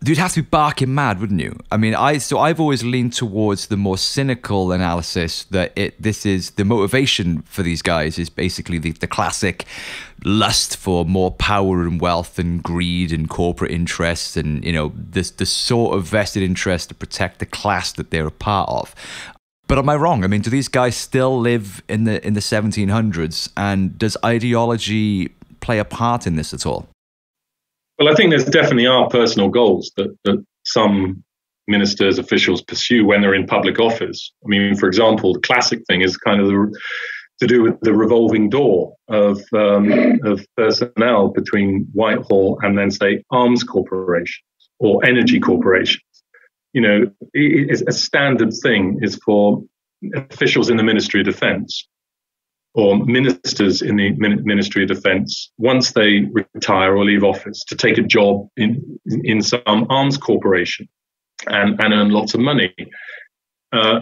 Speaker 1: you'd have to be barking mad, wouldn't you? I mean, I so I've always leaned towards the more cynical analysis that it this is the motivation for these guys is basically the, the classic lust for more power and wealth and greed and corporate interests and you know this the sort of vested interest to protect the class that they're a part of. But am I wrong? I mean, do these guys still live in the in the 1700s? And does ideology play a part in this at all?
Speaker 2: Well, I think there's definitely are personal goals that, that some ministers, officials pursue when they're in public office. I mean, for example, the classic thing is kind of the, to do with the revolving door of um, of personnel between Whitehall and then say arms corporations or energy corporations. You know, a standard thing is for officials in the Ministry of Defence or ministers in the Ministry of Defence, once they retire or leave office, to take a job in, in some arms corporation and, and earn lots of money, uh,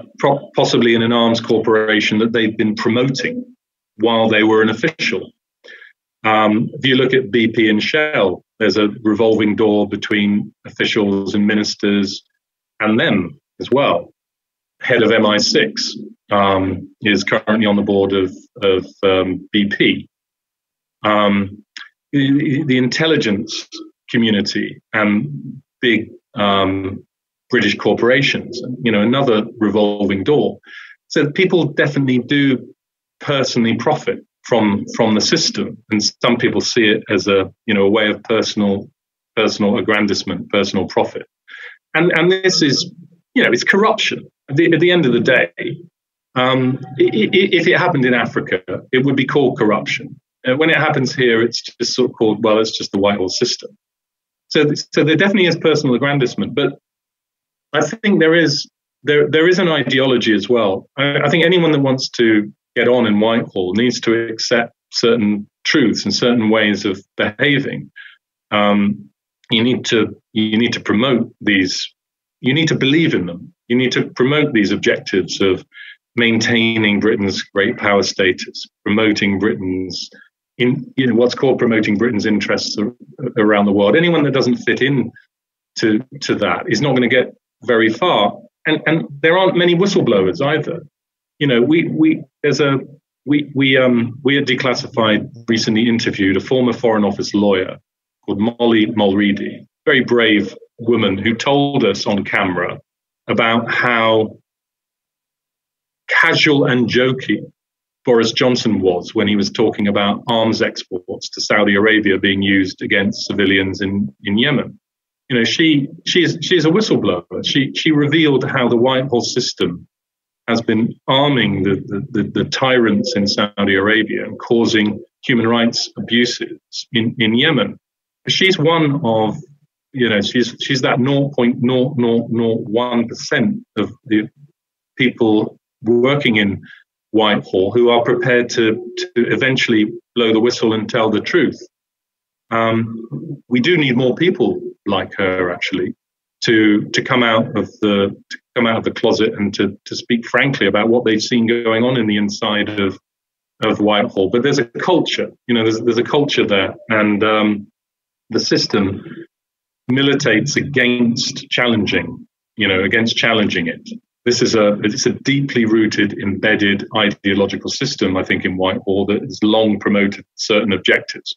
Speaker 2: possibly in an arms corporation that they've been promoting while they were an official. Um, if you look at BP and Shell, there's a revolving door between officials and ministers and them as well head of MI6, um, is currently on the board of, of um, BP. Um, the, the, intelligence community and big um, British corporations, you know, another revolving door. So people definitely do personally profit from from the system, and some people see it as a you know a way of personal personal aggrandizement, personal profit, and and this is you know it's corruption at the, at the end of the day, um, if it happened in Africa, it would be called corruption. Uh, when it happens here, it's just sort of called, well, it's just the Whitehall system. So, so there definitely is personal aggrandizement, but I think there is there there is an ideology as well. I, I think anyone that wants to get on in Whitehall needs to accept certain truths and certain ways of behaving. Um, you need to you need to promote these. You need to believe in them you need to promote these objectives of maintaining Britain's great power status, promoting Britain's in you know what's called promoting Britain's interests around the world. Anyone that doesn't fit in to to that is not going to get very far. And and there aren't many whistleblowers either. You know, we we there's a we we um we had declassified recently interviewed a former foreign office lawyer called Molly Mulready, very brave woman who told us on camera about how casual and joking Boris Johnson was when he was talking about arms exports to Saudi Arabia being used against civilians in, in Yemen. You know, she she's she's a whistleblower. She she revealed how the Whitehall system has been arming the, the, the, the tyrants in Saudi Arabia and causing human rights abuses in, in Yemen. She's one of you know, she's she's that 0.0001 percent of the people working in Whitehall who are prepared to to eventually blow the whistle and tell the truth. Um, we do need more people like her actually to to come out of the to come out of the closet and to to speak frankly about what they've seen going on in the inside of of Whitehall. But there's a culture, you know, there's there's a culture there, and um, the system militates against challenging, you know, against challenging it. This is a it's a deeply rooted, embedded ideological system, I think, in Whitehall that has long promoted certain objectives.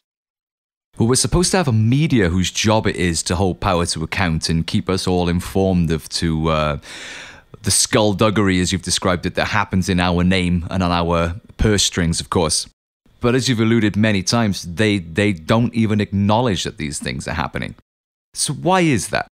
Speaker 1: Well, we're supposed to have a media whose job it is to hold power to account and keep us all informed of to uh, the skullduggery, as you've described it, that happens in our name and on our purse strings, of course. But as you've alluded many times, they they don't even acknowledge that these things are happening. So why is that?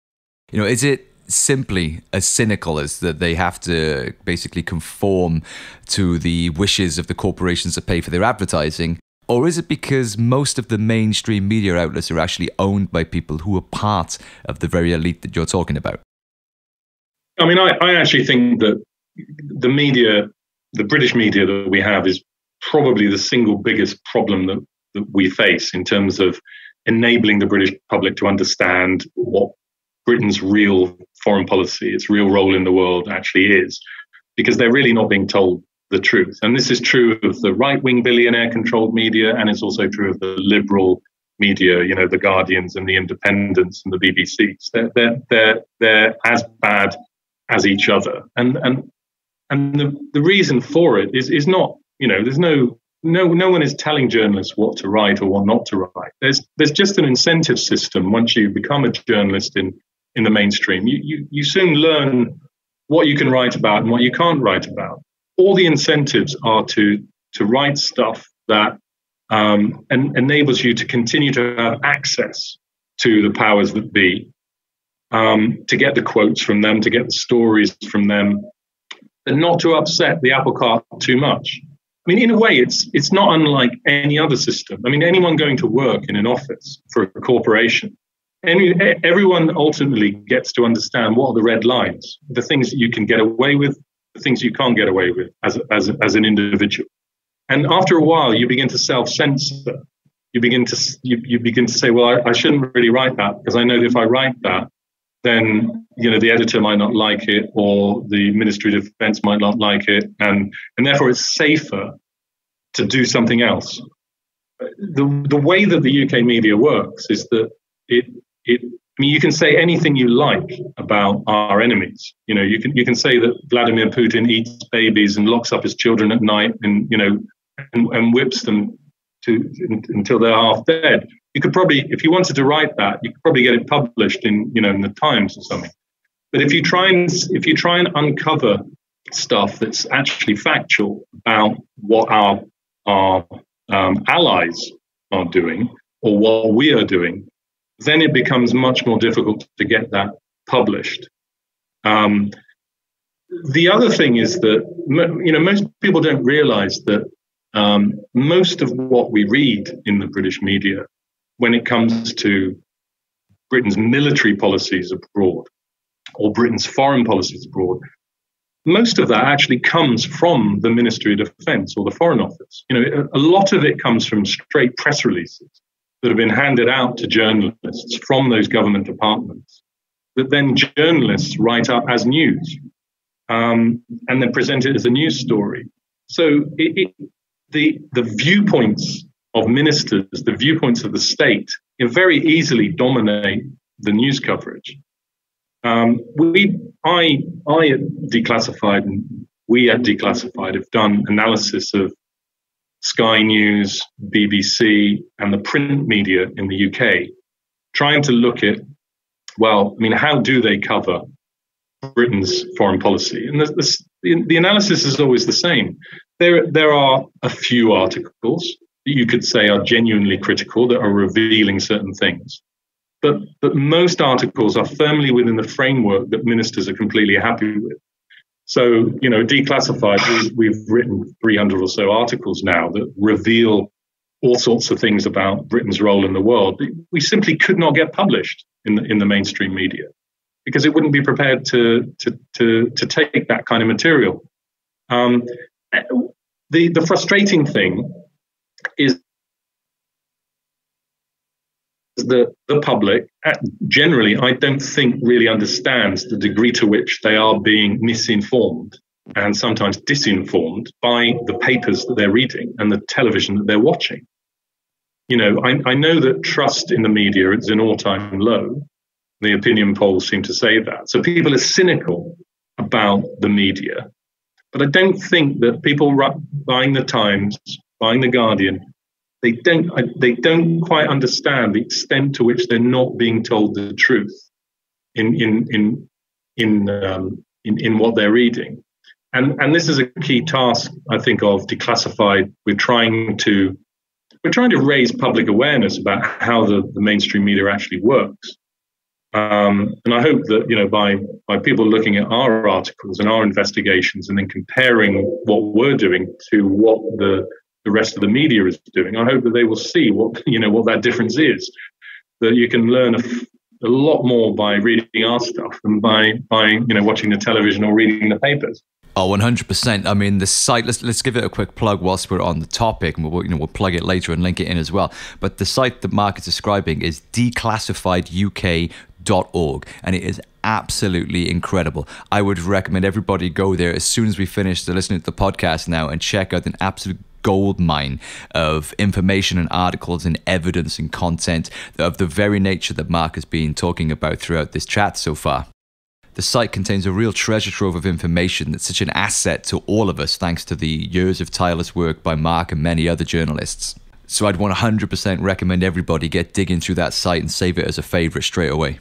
Speaker 1: You know, is it simply as cynical as that they have to basically conform to the wishes of the corporations that pay for their advertising? Or is it because most of the mainstream media outlets are actually owned by people who are part of the very elite that you're talking about?
Speaker 2: I mean, I, I actually think that the media, the British media that we have, is probably the single biggest problem that, that we face in terms of enabling the British public to understand what Britain's real foreign policy, its real role in the world actually is, because they're really not being told the truth. And this is true of the right wing billionaire controlled media, and it's also true of the liberal media, you know, the Guardians and the Independents and the BBCs. They're, they're, they're, they're as bad as each other. And, and, and the, the reason for it is, is not, you know, there's no no no one is telling journalists what to write or what not to write. There's there's just an incentive system once you become a journalist in in the mainstream. You you you soon learn what you can write about and what you can't write about. All the incentives are to to write stuff that um, and enables you to continue to have access to the powers that be, um, to get the quotes from them, to get the stories from them, and not to upset the apple cart too much. I mean, in a way, it's it's not unlike any other system. I mean, anyone going to work in an office for a corporation, any, everyone ultimately gets to understand what are the red lines, the things that you can get away with, the things you can't get away with as as as an individual. And after a while, you begin to self censor. You begin to you, you begin to say, well, I, I shouldn't really write that because I know that if I write that, then you know the editor might not like it or the ministry of defense might not like it and and therefore it's safer to do something else. The the way that the UK media works is that it it I mean you can say anything you like about our enemies. You know you can you can say that Vladimir Putin eats babies and locks up his children at night and you know and, and whips them to until they're half dead you could probably, if you wanted to write that, you could probably get it published in, you know, in the Times or something. But if you try and if you try and uncover stuff that's actually factual about what our our um, allies are doing or what we are doing, then it becomes much more difficult to get that published. Um, the other thing is that you know most people don't realize that um, most of what we read in the British media when it comes to Britain's military policies abroad or Britain's foreign policies abroad, most of that actually comes from the Ministry of Defense or the Foreign Office. You know, a lot of it comes from straight press releases that have been handed out to journalists from those government departments that then journalists write up as news um, and then present it as a news story. So it, it, the the viewpoints of ministers, the viewpoints of the state, can very easily dominate the news coverage. Um, we, I, I Declassified and we at Declassified have done analysis of Sky News, BBC, and the print media in the UK, trying to look at, well, I mean, how do they cover Britain's foreign policy? And the, the, the analysis is always the same. There, there are a few articles that you could say are genuinely critical, that are revealing certain things. But, but most articles are firmly within the framework that ministers are completely happy with. So, you know, declassified, we, we've written 300 or so articles now that reveal all sorts of things about Britain's role in the world. We simply could not get published in the, in the mainstream media because it wouldn't be prepared to, to, to, to take that kind of material. Um, the, the frustrating thing is that the public uh, generally, I don't think, really understands the degree to which they are being misinformed and sometimes disinformed by the papers that they're reading and the television that they're watching. You know, I, I know that trust in the media is an all time low. The opinion polls seem to say that. So people are cynical about the media. But I don't think that people buying the Times, buying the Guardian, they don't they don't quite understand the extent to which they're not being told the truth in in in in um, in, in what they're reading. And and this is a key task I think of declassified. We're trying to we're trying to raise public awareness about how the, the mainstream media actually works. Um, and I hope that you know by by people looking at our articles and our investigations and then comparing what we're doing to what the the rest of the media is doing, I hope that they will see what you know what that difference is. That you can learn a, a lot more by reading our stuff than by by you know watching the television or reading the papers.
Speaker 1: Oh, 100%. I mean, the site, let's, let's give it a quick plug whilst we're on the topic, and we'll, you know, we'll plug it later and link it in as well. But the site that Mark is describing is declassifieduk.org, and it is absolutely incredible. I would recommend everybody go there as soon as we finish listening to the podcast now and check out an absolute gold mine of information and articles and evidence and content of the very nature that Mark has been talking about throughout this chat so far. The site contains a real treasure trove of information that's such an asset to all of us thanks to the years of tireless work by Mark and many other journalists. So I'd 100% recommend everybody get digging through that site and save it as a favorite straight away.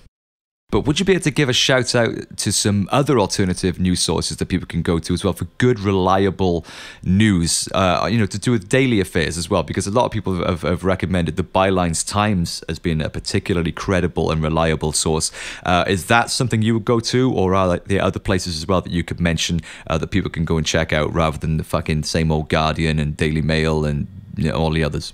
Speaker 1: But would you be able to give a shout out to some other alternative news sources that people can go to as well for good, reliable news, uh, you know, to do with daily affairs as well? Because a lot of people have, have recommended the Bylines Times as being a particularly credible and reliable source. Uh, is that something you would go to, or are there other places as well that you could mention uh, that people can go and check out rather than the fucking same old Guardian and Daily Mail and you know, all the others?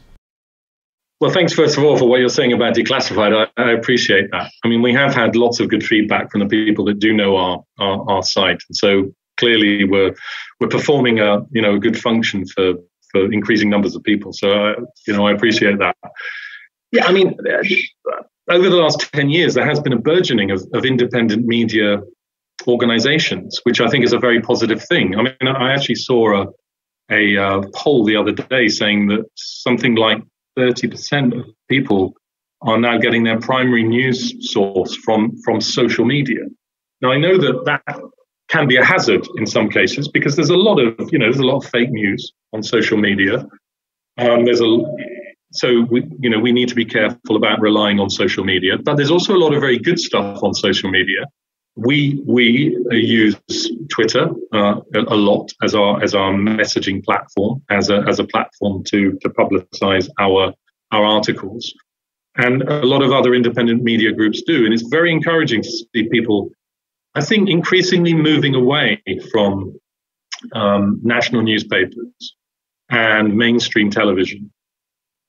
Speaker 2: Well, thanks first of all for what you're saying about declassified. I, I, appreciate that. I mean, we have had lots of good feedback from the people that do know our our, our site, and so clearly we're we're performing a you know a good function for for increasing numbers of people. So I, you know I appreciate that. Yeah, I mean, over the last ten years, there has been a burgeoning of, of independent media organizations, which I think is a very positive thing. I mean, I actually saw a a uh, poll the other day saying that something like 30% of people are now getting their primary news source from, from social media. Now, I know that that can be a hazard in some cases because there's a lot of, you know, there's a lot of fake news on social media. Um, there's a, so we, you know, we need to be careful about relying on social media, but there's also a lot of very good stuff on social media. We we use Twitter uh, a lot as our as our messaging platform, as a as a platform to to publicize our our articles, and a lot of other independent media groups do. And it's very encouraging to see people, I think, increasingly moving away from um, national newspapers and mainstream television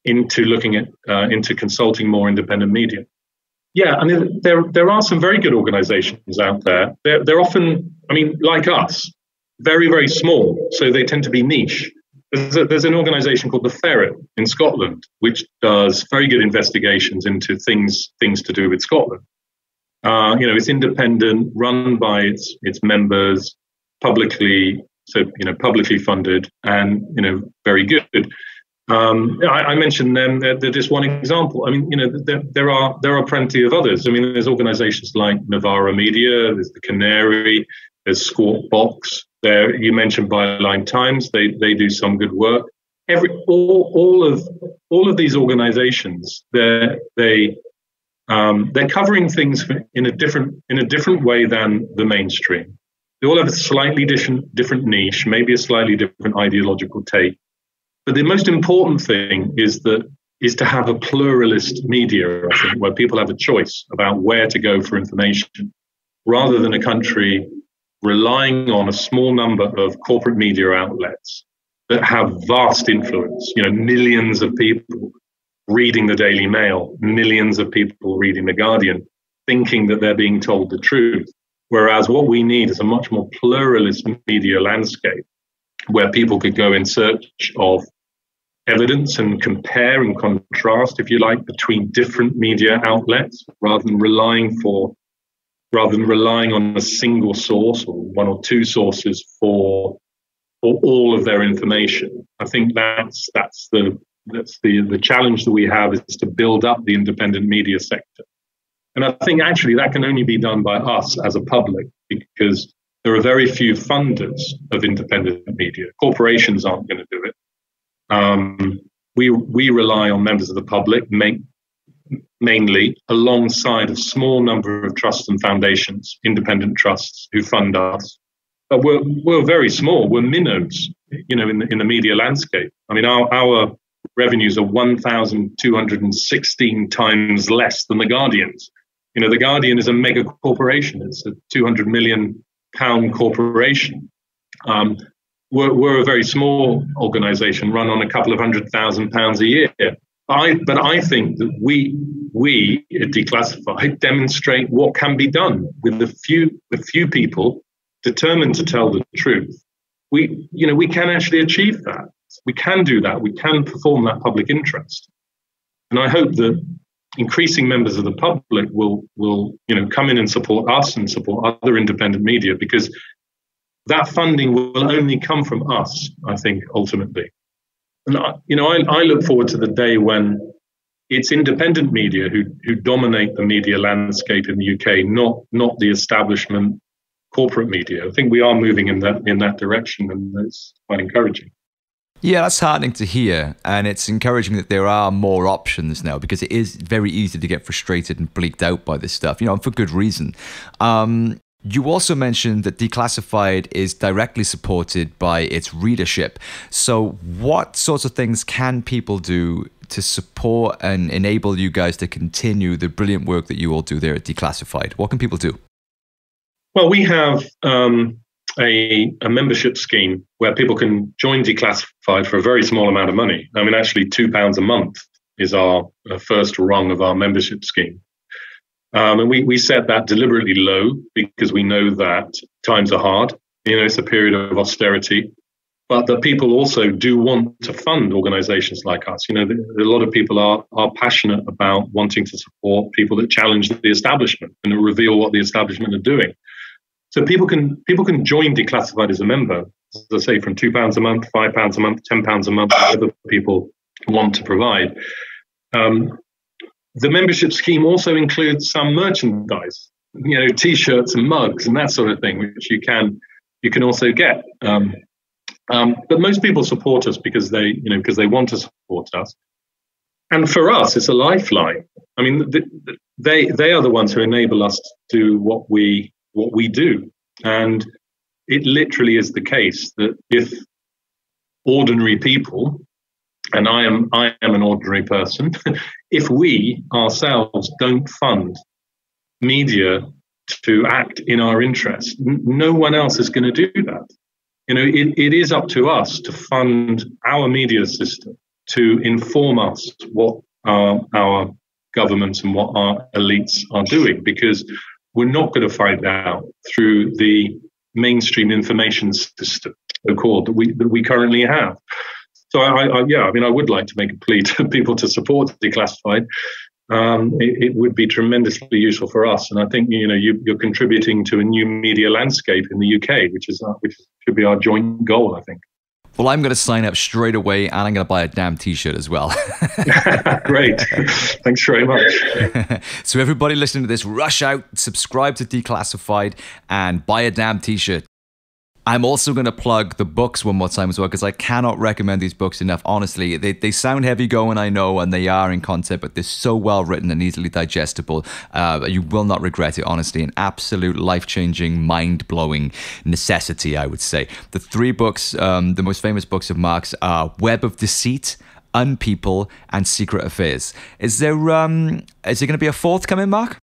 Speaker 2: into looking at uh, into consulting more independent media. Yeah, I mean, there there are some very good organisations out there. They're they're often, I mean, like us, very very small, so they tend to be niche. There's, a, there's an organisation called the Ferret in Scotland, which does very good investigations into things things to do with Scotland. Uh, you know, it's independent, run by its its members, publicly so you know publicly funded, and you know very good. Um, I, I, mentioned them; they're, they're, just one example. I mean, you know, there, there, are there are plenty of others. I mean, there's organisations like Novara Media, there's the Canary, there's Skwawkbox. There, you mentioned Byline Times; they they do some good work. Every all all of all of these organisations, they they um, they're covering things in a different in a different way than the mainstream. They all have a slightly different different niche, maybe a slightly different ideological take but the most important thing is that is to have a pluralist media, I think, where people have a choice about where to go for information, rather than a country relying on a small number of corporate media outlets that have vast influence. You know, millions of people reading the Daily Mail, millions of people reading the Guardian, thinking that they're being told the truth. Whereas what we need is a much more pluralist media landscape where people could go in search of evidence and compare and contrast, if you like, between different media outlets rather than relying for rather than relying on a single source or one or two sources for for all of their information. I think that's that's the that's the the challenge that we have is to build up the independent media sector. And I think actually that can only be done by us as a public because there are very few funders of independent media. Corporations aren't going to do it. Um, we we rely on members of the public, make, mainly alongside a small number of trusts and foundations, independent trusts who fund us. But we're we're very small. We're minnows, you know, in the in the media landscape. I mean, our our revenues are 1,216 times less than the Guardian's. You know, the Guardian is a mega corporation. It's a 200 million pound corporation. Um, we're, we're, a very small organization run on a couple of hundred thousand pounds a year. I, but I think that we we Declassified demonstrate what can be done with a few a few people determined to tell the truth. We you know we can actually achieve that. We can do that. We can perform that public interest. And I hope that increasing members of the public will will you know come in and support us and support other independent media because that funding will only come from us i think ultimately and I, you know I, I look forward to the day when it's independent media who who dominate the media landscape in the UK not not the establishment corporate media i think we are moving in that in that direction and it's quite encouraging
Speaker 1: yeah, that's heartening to hear. And it's encouraging that there are more options now because it is very easy to get frustrated and bleaked out by this stuff, you know, and for good reason. Um, you also mentioned that Declassified is directly supported by its readership. So, what sorts of things can people do to support and enable you guys to continue the brilliant work that you all do there at Declassified? What can people do?
Speaker 2: Well, we have um, a, a membership scheme where people can join Declassified for a very small amount of money. I mean, actually, two pounds a month is our uh, first rung of our membership scheme. Um, and we, we set that deliberately low because we know that times are hard. You know, it's a period of austerity, but that people also do want to fund organizations like us. You know, a lot of people are, are passionate about wanting to support people that challenge the establishment and reveal what the establishment are doing. So people can people can join Declassified as a member, as I say, from two pounds a month, five pounds a month, ten pounds a month, whatever people want to provide. Um, the membership scheme also includes some merchandise, you know, t-shirts and mugs and that sort of thing, which you can you can also get. Um, um, but most people support us because they you know because they want to support us. And for us, it's a lifeline. I mean, the, the, they they are the ones who enable us to do what we what we do. And it literally is the case that if ordinary people, and I am I am an ordinary person, if we ourselves don't fund media to act in our interest, no one else is going to do that. You know, it, it is up to us to fund our media system to inform us what our, our governments and what our elites are doing because we're not going to find out through the mainstream information system, so called, that we, that we currently have. So, I, I, yeah, I mean, I would like to make a plea to people to support Declassified. Um, it, it, would be tremendously useful for us, and I think you know you, are contributing to a new media landscape in the UK, which is uh, which should be our joint goal. I think.
Speaker 1: Well, I'm going to sign up straight away and I'm going to buy a damn t shirt as well.
Speaker 2: Great. Thanks very much.
Speaker 1: so, everybody listening to this, rush out, subscribe to Declassified, and buy a damn t shirt. I'm also going to plug the books one more time as well because I cannot recommend these books enough. Honestly, they, they sound heavy going, I know, and they are in content, but they're so well written and easily digestible. Uh, you will not regret it, honestly. An absolute life changing, mind blowing necessity, I would say. The three books, um, the most famous books of Mark's are Web of Deceit. Unpeople and Secret Affairs. Is there um is there going to be a fourth coming, Mark?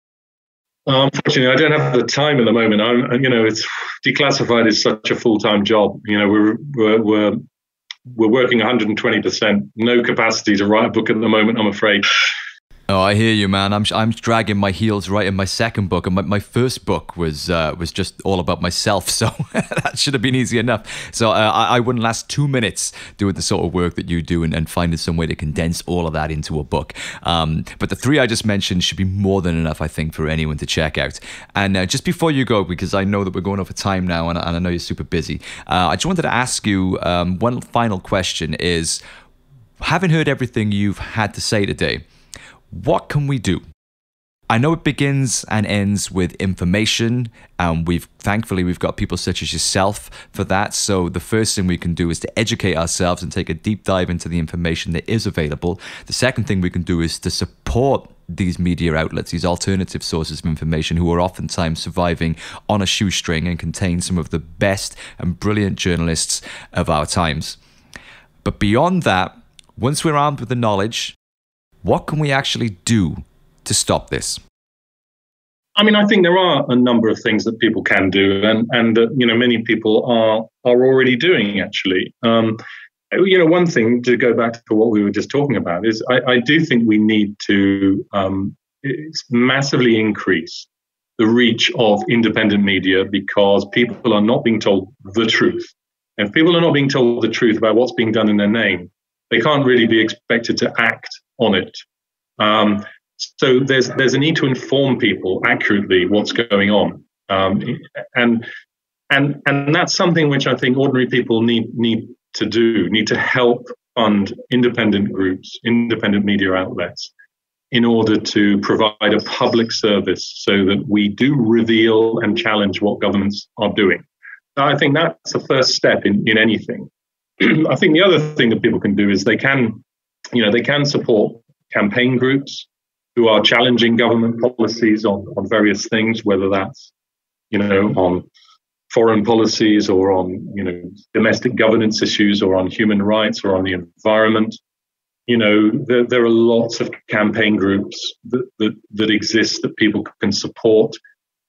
Speaker 2: Unfortunately, I don't have the time at the moment. I'm, you know, it's declassified is such a full time job. You know, we're, we're, we're, we're working 120%, no capacity to write a book at the moment, I'm afraid.
Speaker 1: Oh, I hear you, man. I'm I'm dragging my heels right in my second book, and my, my first book was uh, was just all about myself, so that should have been easy enough. So uh, I, I wouldn't last two minutes doing the sort of work that you do, and, and finding some way to condense all of that into a book. Um, but the three I just mentioned should be more than enough, I think, for anyone to check out. And uh, just before you go, because I know that we're going over time now, and, and I know you're super busy, uh, I just wanted to ask you um, one final question: Is having heard everything you've had to say today what can we do? I know it begins and ends with information, and we've thankfully we've got people such as yourself for that. So the first thing we can do is to educate ourselves and take a deep dive into the information that is available. The second thing we can do is to support these media outlets, these alternative sources of information, who are oftentimes surviving on a shoestring and contain some of the best and brilliant journalists of our times. But beyond that, once we're armed with the knowledge, what can we actually do to stop this?
Speaker 2: I mean, I think there are a number of things that people can do, and and uh, you know, many people are are already doing actually. Um, you know, one thing to go back to what we were just talking about is I, I do think we need to um, massively increase the reach of independent media because people are not being told the truth. And if people are not being told the truth about what's being done in their name, they can't really be expected to act on it. Um, so there's there's a need to inform people accurately what's going on, um, and and and that's something which I think ordinary people need need to do, need to help fund independent groups, independent media outlets, in order to provide a public service so that we do reveal and challenge what governments are doing. I think that's the first step in, in anything. I think the other thing that people can do is they can, you know, they can support campaign groups who are challenging government policies on, on various things, whether that's, you know, on foreign policies or on, you know, domestic governance issues or on human rights or on the environment. You know, there, there are lots of campaign groups that, that, that exist that people can support.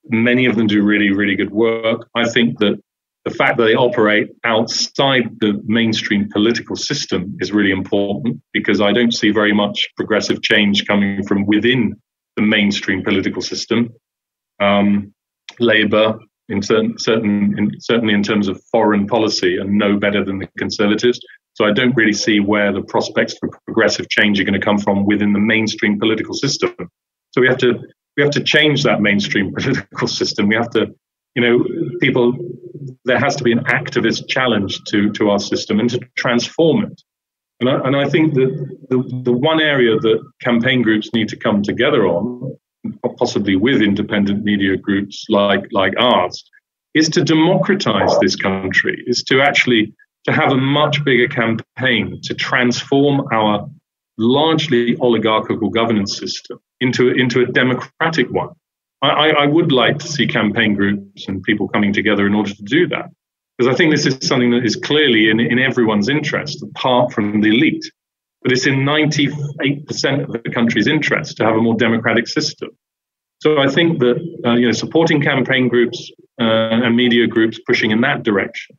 Speaker 2: Many of them do really, really good work. I think that the fact that they operate outside the mainstream political system is really important because I don't see very much progressive change coming from within the mainstream political system. Um, Labour, in certain, certain in, certainly in terms of foreign policy, are no better than the Conservatives. So I don't really see where the prospects for progressive change are going to come from within the mainstream political system. So we have to we have to change that mainstream political system. We have to you know, people, there has to be an activist challenge to, to our system and to transform it. And I, and I think that the, the one area that campaign groups need to come together on, possibly with independent media groups like, like ours, is to democratize this country, is to actually to have a much bigger campaign to transform our largely oligarchical governance system into, into a democratic one. I, I, would like to see campaign groups and people coming together in order to do that. Because I think this is something that is clearly in, in everyone's interest, apart from the elite. But it's in 98% of the country's interest to have a more democratic system. So I think that uh, you know supporting campaign groups uh, and media groups pushing in that direction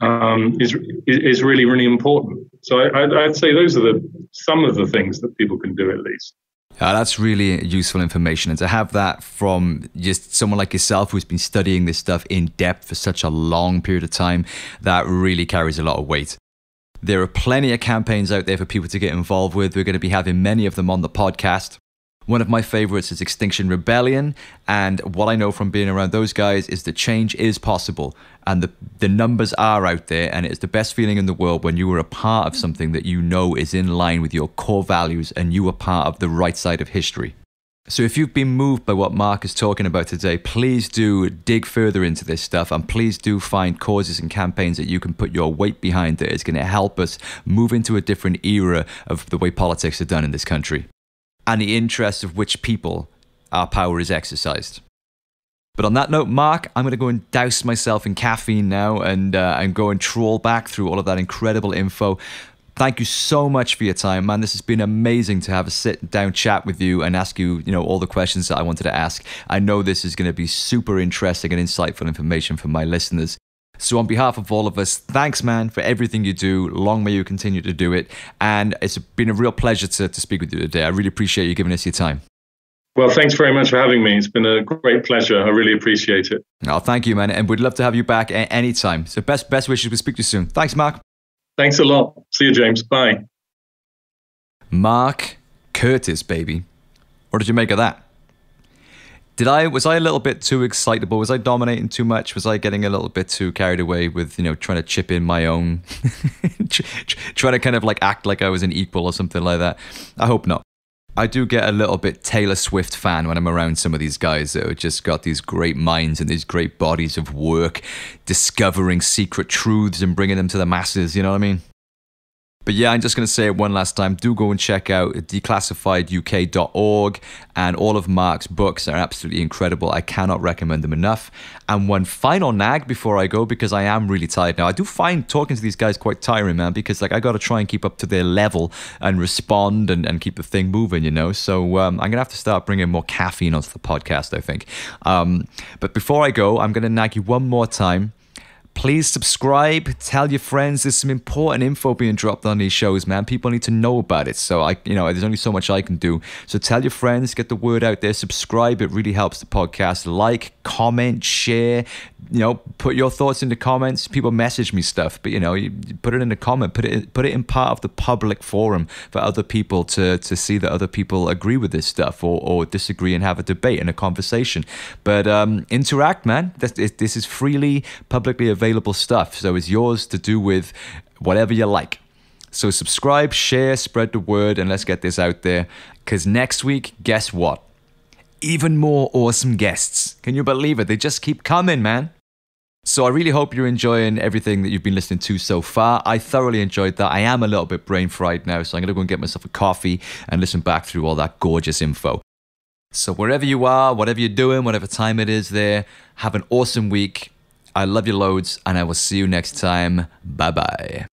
Speaker 2: um, is is really really important. So I, would say those are the some of the things that people can do at least.
Speaker 1: Uh, that's really useful information. And to have that from just someone like yourself who's been studying this stuff in depth for such a long period of time, that really carries a lot of weight. There are plenty of campaigns out there for people to get involved with. We're going to be having many of them on the podcast. One of my favorites is Extinction Rebellion, and what I know from being around those guys is that change is possible, and the, the numbers are out there, and it's the best feeling in the world when you are a part of something that you know is in line with your core values and you are part of the right side of history. So, if you've been moved by what Mark is talking about today, please do dig further into this stuff and please do find causes and campaigns that you can put your weight behind that is going to help us move into a different era of the way politics are done in this country and the interests of which people our power is exercised. But on that note, Mark, I'm going to go and douse myself in caffeine now and, uh, and go and trawl back through all of that incredible info. Thank you so much for your time, man. This has been amazing to have a sit down chat with you and ask you, you know, all the questions that I wanted to ask. I know this is going to be super interesting and insightful information for my listeners. So, on behalf of all of us, thanks, man, for everything you do. Long may you continue to do it. And it's been a real pleasure to, to speak with you today. I really appreciate you giving us your time.
Speaker 2: Well, thanks very much for having me. It's been a great pleasure. I really appreciate it.
Speaker 1: Oh, thank you, man. And we'd love to have you back a- anytime. So, best best wishes. We'll speak to you soon. Thanks, Mark.
Speaker 2: Thanks a lot. See you, James. Bye.
Speaker 1: Mark Curtis, baby. What did you make of that? Did I was I a little bit too excitable? Was I dominating too much? Was I getting a little bit too carried away with you know trying to chip in my own, trying to kind of like act like I was an equal or something like that? I hope not. I do get a little bit Taylor Swift fan when I'm around some of these guys that have just got these great minds and these great bodies of work, discovering secret truths and bringing them to the masses. You know what I mean? But yeah, I'm just going to say it one last time. Do go and check out declassifieduk.org, and all of Mark's books are absolutely incredible. I cannot recommend them enough. And one final nag before I go, because I am really tired now. I do find talking to these guys quite tiring, man, because like I got to try and keep up to their level and respond and, and keep the thing moving, you know. So um, I'm going to have to start bringing more caffeine onto the podcast, I think. Um, but before I go, I'm going to nag you one more time please subscribe tell your friends. There's some important info being dropped on these shows man. People need to know about it. So i you know there's only so much i can do. So tell your friends get the word out there. Subscribe. It really helps the podcast. Like comment share you know put your thoughts in the comments people message me stuff but you know you put it in the comment put it put it in part of the public forum for other people to to see that other people agree with this stuff or, or disagree and have a debate and a conversation but um interact man this, this is freely publicly available stuff. So it's yours to do with whatever you like. So subscribe, share, spread the word, and let's get this out there. Because next week, guess what? Even more awesome guests. Can you believe it? They just keep coming, man. So I really hope you're enjoying everything that you've been listening to so far. I thoroughly enjoyed that. I am a little bit brain fried now, so I'm going to go and get myself a coffee and listen back through all that gorgeous info. So wherever you are, whatever you're doing, whatever time it is there, have an awesome week I love you loads, and I will see you next time. Bye bye.